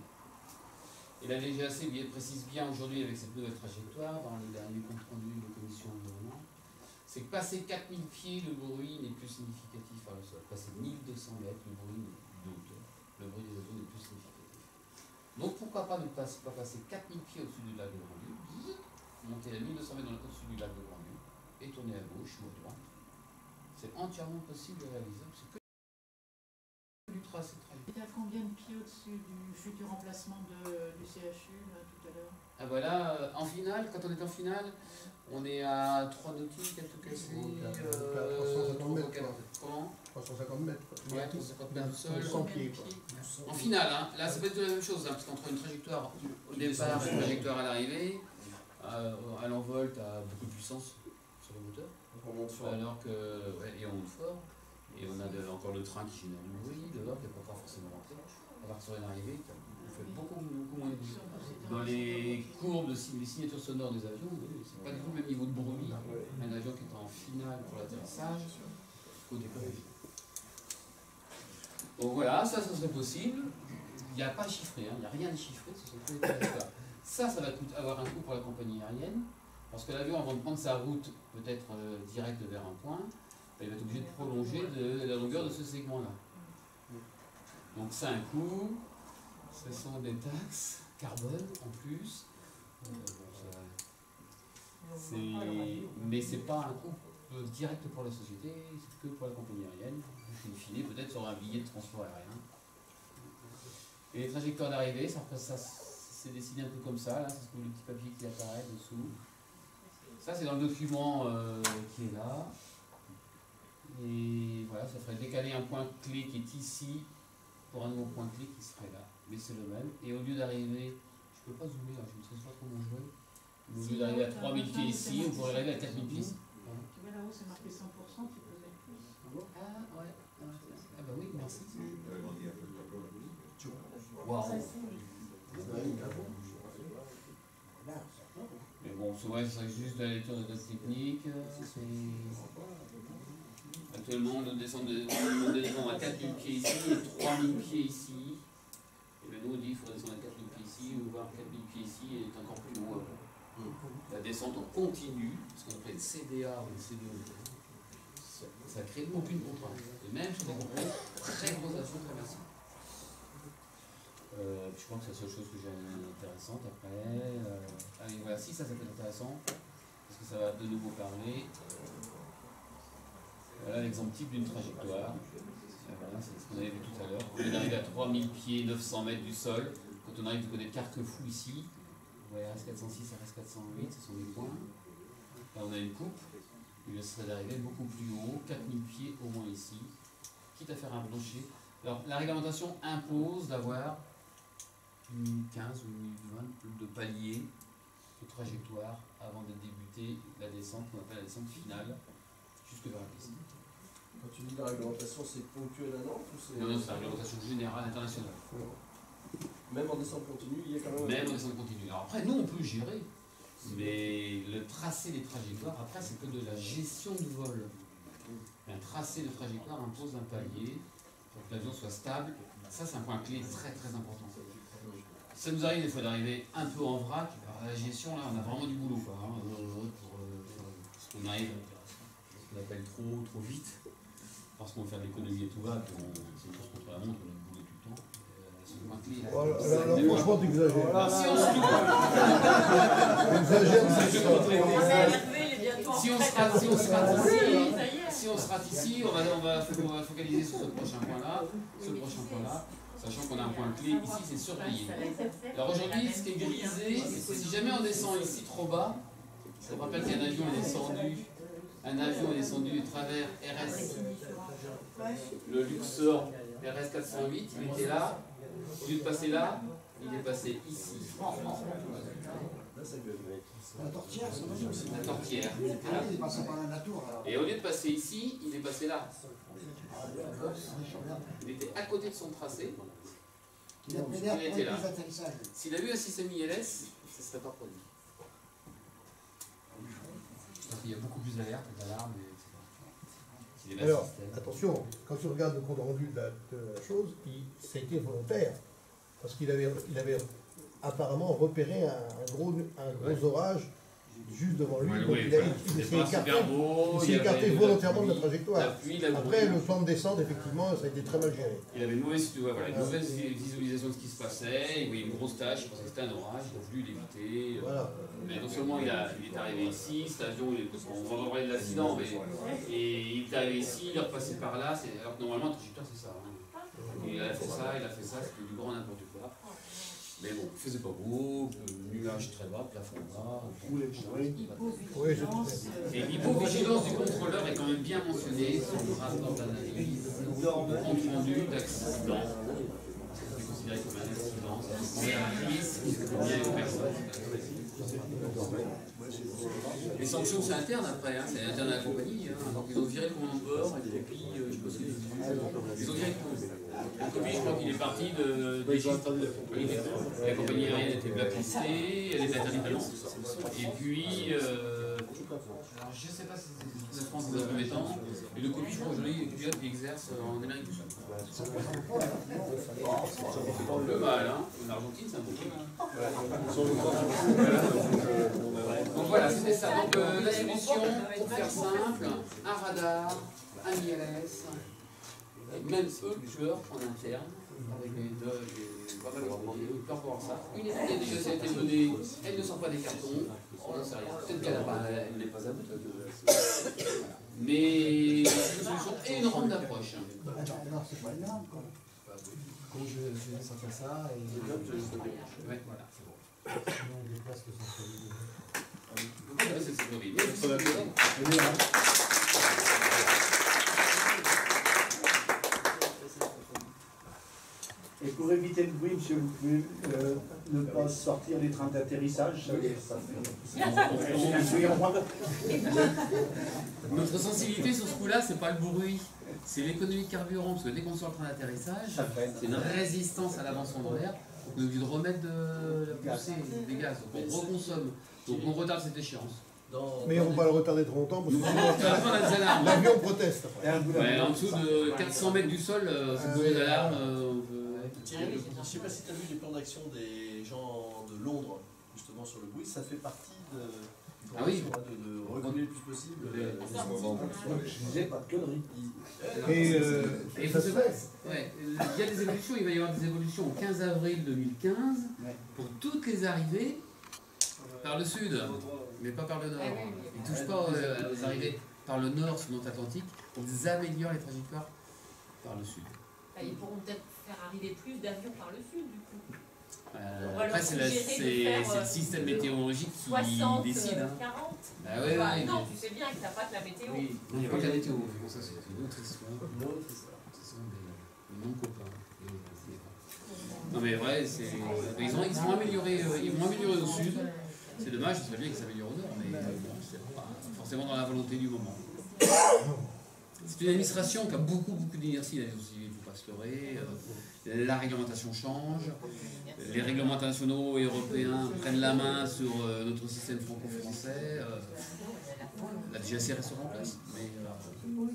Et la DGAC précise bien aujourd'hui avec cette nouvelle trajectoire, dans les derniers comptes rendus de commission environnement, c'est que passer 4000 pieds, le bruit n'est plus significatif par le sol. Passer 1200 mètres, le bruit de hauteur, le bruit des avions n'est plus significatif. Donc pourquoi pas ne pas, pas passer 4000 pieds au-dessus du lac de Grandlieu, monter à 1200 mètres dans au-dessus du lac de Grandlieu, et tourner à gauche ou à droite? C'est entièrement possible et réalisable. C'est que du tracé combien de pieds au-dessus du futur emplacement de, du CHU là, tout à l'heure Ah voilà, euh, en finale, quand on est en finale, on est à 3 nautiques à tout casser. Euh, à 350 mètres, trois- quoi. Comment? 350 mètres. quoi. Ouais, 350 mètres seul. 100 pieds. quoi. En finale, hein, là c'est pas du tout la même chose, hein, parce qu'entre une trajectoire au départ et une trajectoire à l'arrivée, euh, à l'envol, tu as beaucoup de puissance sur le moteur, On monte fort. alors que, ouais, et on monte fort, encore le train qui génère du bruit dehors, qui n'est pas forcément rentré. Alors que sur une arrivée, t'as- on fait beaucoup, beaucoup moins de bruit. Dans les courbes de les signatures sonores des avions, c'est pas du tout le même niveau de bruit. Un avion qui est en finale pour l'atterrissage qu'au décollage. Donc voilà, ça, ça serait possible. Il n'y a pas chiffré, hein, il n'y a rien de chiffré, ce sont. Ça, ça va avoir un coût pour la compagnie aérienne, parce que l'avion, avant de prendre sa route, peut-être euh, directe vers un point, il va être obligé de prolonger de la longueur de ce segment-là. Donc a un coût, ce sont des taxes carbone en plus. Euh, c'est- mais c'est pas un coût direct pour la société, c'est que pour la compagnie aérienne. In fine, peut-être sur un billet de transport aérien. Et les trajectoires d'arrivée, ça, ça c'est dessiné un peu comme ça, là, c'est ce le petit papier qui apparaît dessous. Ça, c'est dans le document euh, qui est là. Et voilà, ça ferait décaler un point clé qui est ici pour un nouveau point clé qui serait là. Mais c'est le même. Et au lieu d'arriver, je peux pas zoomer, là, je ne sais pas trop comment jouer. Au lieu d'arriver à 3000 pieds ici, on pourrait arriver à 4000 pieds. Tu vois là-haut, c'est marqué 100%, tu peux mettre plus. Ah ouais, ah bah oui, merci. Tableau, là. Waouh. Mais bon, c'est vrai, c'est juste de la lecture de notes techniques. euh, c'est- Actuellement, on descend de, on descend à 4000 pieds ici et 3000 pieds ici. Et ben nous, on dit qu'il faut descendre à 4000 pieds ici ou voir 4000 pieds ici et est encore plus loin. La descente en continu, ce qu'on appelle CDA ou CDO, ça, ça crée aucune contrainte. Et même sur des contraintes très gros avions très massifs. Euh, je crois que c'est la seule chose que j'ai intéressante après. Euh, allez, voilà, si ça, ça peut être intéressant, parce que ça va de nouveau parler. Voilà l'exemple type d'une trajectoire. C'est ce qu'on avait vu tout à l'heure. On arrive à 3000 pieds, 900 mètres du sol. Quand on arrive du côté de Carquefou ici, vous voyez RS406 RS408, ce sont des points. Là, on a une coupe. Il serait d'arriver beaucoup plus haut, 4000 pieds au moins ici, quitte à faire un plancher. Alors, la réglementation impose d'avoir une 15 ou une 20 de paliers de trajectoire avant de débuter la descente, qu'on appelle la descente finale, jusque vers la piste. Quand tu dis la réglementation, c'est ponctuel à Nantes ou c'est. Non, non, c'est la réglementation générale internationale. Même en descente continue, il y a quand même. Même en descente continue. Alors après, nous, on peut gérer. Mais le tracé des trajectoires, après, c'est que de la gestion du vol. Un tracé de trajectoire impose un palier pour que l'avion soit stable. Ça, c'est un point clé très très important. Ça nous arrive des fois d'arriver un peu en vrac. Alors, la gestion, là, on a vraiment du boulot. Quoi, hein, euh, pour, euh, parce qu'on arrive, qu'on appelle trop, trop vite. Parce qu'on veut faire de l'économie et tout va, puis on, c'est une course contre la montre, on a boulot tout le temps. Euh, c'est le point clé. là. Oh franchement, tu exagères. Alors, si on se si on se rate, ici, on va, on va, on va focaliser sur ce prochain point-là, ce prochain point-là, sachant qu'on a un point clé ici, c'est surveillé. Alors aujourd'hui, ce qui est grisé, c'est si jamais on descend ici trop bas, ça me rappelle qu'un avion est descendu, un avion est descendu du travers RS, le Luxor RS 408, il était là, au lieu de passer là, il est passé ici. La tortière, c'est. La tortière. Ah, il est passé par la nature alors. Et au lieu de passer ici, il est passé là. Il était à côté de son tracé. Il Il était là. S'il a eu un système ILS, ça ne serait pas produit. Parce qu'il y a beaucoup plus d'alertes, d'alarmes, etc. S'il y avait un Alors, attention, quand tu regardes le compte rendu de la, de la chose, il, ça a été volontaire. Parce qu'il avait, il avait apparemment repéré un, un gros, un gros orage juste devant lui. Ouais, donc ouais, il, a- il s'est pas écarté, super beau, il s'est écarté la volontairement de la trajectoire. la pluie, la Après, le plan de descente, effectivement, ça a été très mal géré. Il avait une mauvaise, voilà, une mauvaise visualisation de ce qui se passait, il voyait une grosse tache, il pensait que c'était un orage, il a voulu l'éviter. Voilà. Mais non seulement il, a, il est arrivé ici, cet avion, il est- on va parler de l'accident, mais et il est arrivé ici, il est repassé par là, c'est- alors que normalement, trajectoire, c'est ça. hein. Il a fait ça, il a fait ça, c'était du grand n'importe quoi. Mais bon, il faisait pas beau, euh, nuage très bas, plafond bas. Je- Et l'hypovigilance du contrôleur est quand même bien mentionnée sur le rapport d'analyse, compte rendu d'accident. C'est considéré comme un accident, fait un risque bien aux personnes. Les sanctions, c'est interne après, hein, c'est interne à la compagnie. Hein. Donc ils ont viré le commandant de bord, et copie, euh, je sais pas si vous avez vu. Ils ont viré le commandant. Le copie, je crois qu'il est parti de, d'Égypte. La compagnie aérienne était blacklistée, elle était interdite à. Et puis, euh, alors je sais pas si c'est la France dans un premier temps, et le copie, je crois aujourd'hui, qui exerce en Amérique du Sud. Le mal, hein. En Argentine, c'est un peu plus Donc voilà, c'était ça. Donc euh, la solution, pour faire simple, un radar, un ILS, même eux, tueurs en interne, avec des dogs et pas mal de ils peuvent voir ça. Une étude a déjà été menée, elle ne sort pas des cartons, on n'en sait rien. Peut-être qu'elle n'a pas- elle n'est pas à bout. Mais c'est une solution et une rampe d'approche. Attends, non, c'est pas énorme quoi. Quand je, je vais sortir ça et. Ouais, voilà, c'est bon. Sinon, on déplace le centre-ville. Ouais, c'est c'est horrible. Et pour éviter le bruit, monsieur, vous pouvez euh, ne pas sortir les trains d'atterrissage. *laughs* Notre sensibilité sur ce coup-là, c'est pas le bruit, c'est l'économie de carburant, parce que dès qu'on sort le train d'atterrissage, c'est une résistance à l'avancement de l'air, on est obligé de remettre de la poussée des gaz, donc on reconsomme, donc on retarde cette échéance. Dans- Mais on va pas le retarder trop longtemps parce que *laughs* des l'avion proteste. Ouais, en dessous de 400 mètres du sol, euh, c'est bouée d'alarme, euh, je ne sais pas si tu as vu les plans d'action des gens de Londres, justement sur le bruit, ça fait partie de- Ah oui. de, de reculer le plus possible. Euh, Je disais pas de conneries. Et, euh, Et ça vous se savez-. Ouais, il y a des évolutions, il va y avoir des évolutions au 15 avril 2015 Ouais. pour toutes les arrivées par le sud, mais pas par le nord. Ah. Ils ne touchent pas euh, aux arrivées par le nord sur notre Atlantique, ils améliorent les trajectoires par le sud. Bah, Ils pourront peut-être faire arriver plus d'avions par le sud, du coup. Euh, après, c'est le euh, système météorologique qui 60, décide. euh, hein. 40. Bah ouais, Bah, ouais, non, mais- tu sais bien que t'as pas que la météo. Oui, il n'y a pas que la météo. Bon, ça, c'est une autre histoire. Une autre histoire. Ce sont des, non-copains. Euh, Non mais ouais, c'est, ils, ont, ils vont améliorer, euh, ils vont améliorer au sud. C'est dommage, ce serait bien qu'ils s'améliorent au nord, mais euh, bon, c'est pas forcément dans la volonté du moment. C'est une administration qui a beaucoup, beaucoup d'inertie, la leurrer. Euh, la réglementation change, les règlements internationaux et européens prennent la main sur euh, notre système franco-français. euh, la DGAC restera en place, mais euh,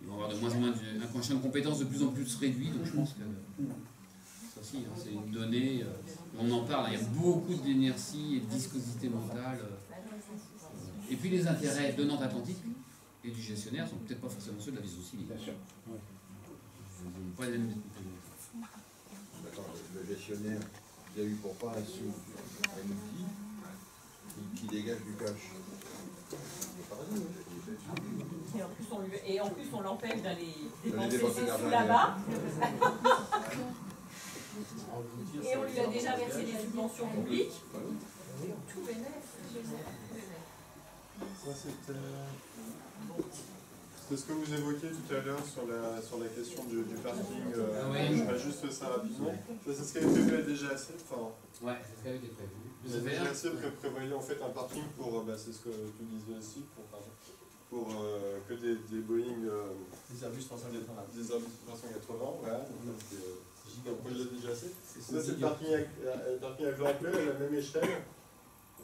ils vont avoir de moins en moins un champ de compétences de plus en plus réduit, donc je pense que ça aussi, hein, c'est une donnée, euh, on en parle, il y a beaucoup d'inertie et de viscosité mentale. euh, et puis les intérêts de Nantes Atlantique et du gestionnaire sont peut-être pas forcément ceux de la vision civile. Bien sûr. Ils D'accord, le gestionnaire, il a eu pour pas un sou un outil qui, qui dégage du cash. Et en plus, on, lui- et en plus, on l'empêche d'aller dépenser ses sous là-bas. *laughs* Et on lui a déjà versé des subventions publiques. Tout bénef. Ça, c'était. C'est ce que vous évoquiez tout à l'heure sur la, sur la question du, du parking. euh, Ah. Je vais juste ça rapidement. Ça, c'est ce qui avait prévu la DGAC. Enfin, Ouais, c'est ce qui avait été prévu. la DGAC pré- prévoyait en fait un parking pour, euh, bah, c'est ce que tu disais aussi, pour, pardon, pour euh, que des, des Boeing, euh, Les Airbus 380. des Airbus 380, voilà, projet la DGAC. C'est Ça, c'est le parking à, parking à la même échelle.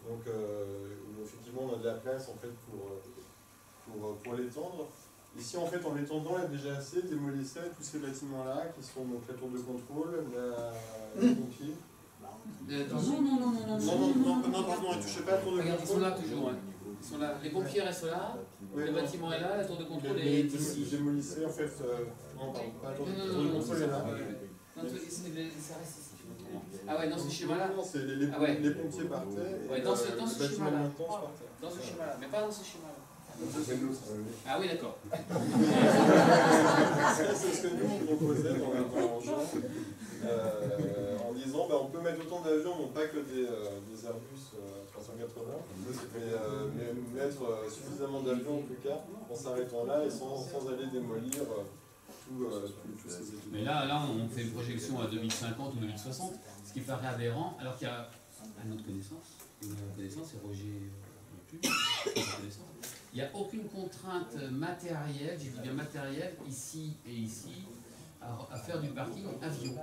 Donc, euh, effectivement, on a de la place en fait pour, pour, pour l'étendre. Ici, en fait, en l'étendant, la DGAC démolissait tous ces bâtiments-là, qui sont donc la tour de contrôle, la, les pompiers. Euh, non, non, non, non, non, Non, non, non, non, pardon, ne touchez pas la tour de Regarde, ils sont contrôle. là toujours. hein. Ils sont là. Les pompiers restent là, le non. bâtiment est là, la tour de contrôle est ici. Démolissait en fait. euh, non, pardon, pas la tour de Non, non, la tour non, de non, contrôle est là. Non, ça reste ici. Ah ouais, dans ce schéma-là. Non, c'est les, Ah pompiers partaient. Dans ce- euh, schéma-là. Dans ce schéma-là, mais pas dans ce schéma-là. C'est l'autre. Ah oui, d'accord. *laughs* C'est ce que nous on proposait dans euh, en disant bah, on peut mettre autant d'avions, non pas que des, euh, des Airbus euh, 380, mais, euh, mais mettre euh, suffisamment d'avions en tout cas, en s'arrêtant là et sans, sans aller démolir euh, tout, euh, tout- tous ces études. Mais là, là, on fait une projection à 2050 ou 2060, ce qui paraît aberrant, alors qu'il y a, à notre connaissance, notre connaissance, et Roger euh, notre connaissance, il n'y a aucune contrainte matérielle, j'ai dit bien matérielle, ici et ici, à, faire du parking avion.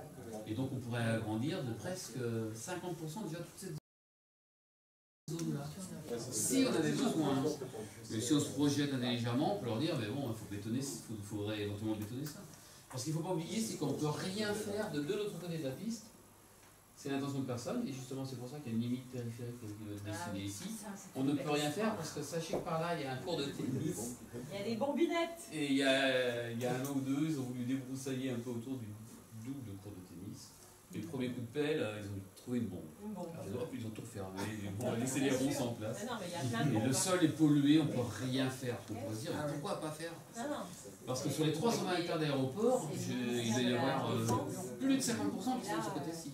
Et donc on pourrait agrandir de presque 50% déjà toute cette zone-là. Si on avait besoin. Mais si on se projette intelligemment, on peut leur dire, mais bon, il il faudrait éventuellement bétonner ça. Parce qu'il ne faut pas oublier, c'est qu'on ne peut rien faire de l'autre côté de la piste. C'est l'intention de personne, et justement c'est pour ça qu'il y a une limite périphérique qui doit être Ah dessinée ici. On ne peut rien faire parce que sachez que par là, il y a un cours de tennis, Il y a des bombinettes. et il y a, il y a un an ou deux, ils ont voulu débroussailler un peu autour du double cours de tennis. Et le premier coup de pelle, euh, ils ont trouvé une bombe. Une bombe. Alors, hop, ils ont tout refermé, ils ont laissé les ronces en place. Mais non, mais il y a plein de Et bombes. le sol est pollué, on ne peut rien faire. On se dire, Ah pourquoi pas faire? Non, non. Parce que sur les 320 hectares d'aéroport, il doit y avoir euh, plus de 50% qui sont de ce côté-ci.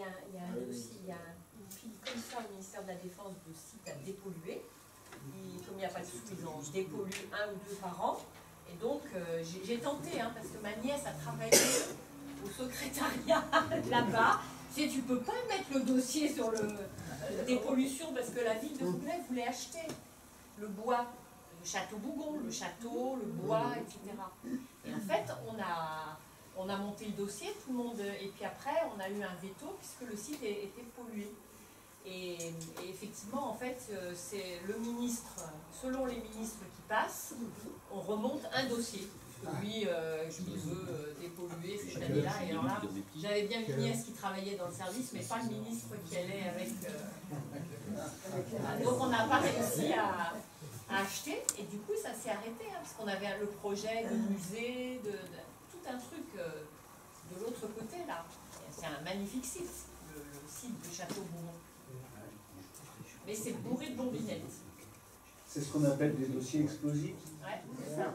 Il y a, il y a un dossier, il y a une fille comme ça au ministère de la Défense de site à dépolluer. Comme il n'y a pas de sous, ils en dépolluent un ou deux par an. Et donc, euh, j'ai tenté, hein, parce que ma nièce a travaillé au secrétariat *laughs* là-bas. Tu sais, tu peux pas mettre le dossier sur le euh, dépollution parce que la ville de Vouneuil voulait acheter le bois, le château Bougon, le château, le bois, etc. Et en fait, on a, on a monté le dossier, tout le monde, et puis après, on a eu un veto puisque le site était pollué. Et, et effectivement, en fait, euh, c'est le ministre, selon les ministres qui passent, on remonte un dossier. lui, euh, il veut euh, dépolluer cette année-là. Et alors là, j'avais bien une nièce qui travaillait dans le service, mais pas le ministre qui allait avec. euh, donc on n'a pas réussi à, à acheter, et du coup ça s'est arrêté, hein, parce qu'on avait le projet de musée, de, un truc euh, de l'autre côté là. C'est un magnifique site, le, le site de Château-Bourg. Mais c'est bourré de bombinettes. C'est ce qu'on appelle des dossiers explosifs. Ouais, c'est ça.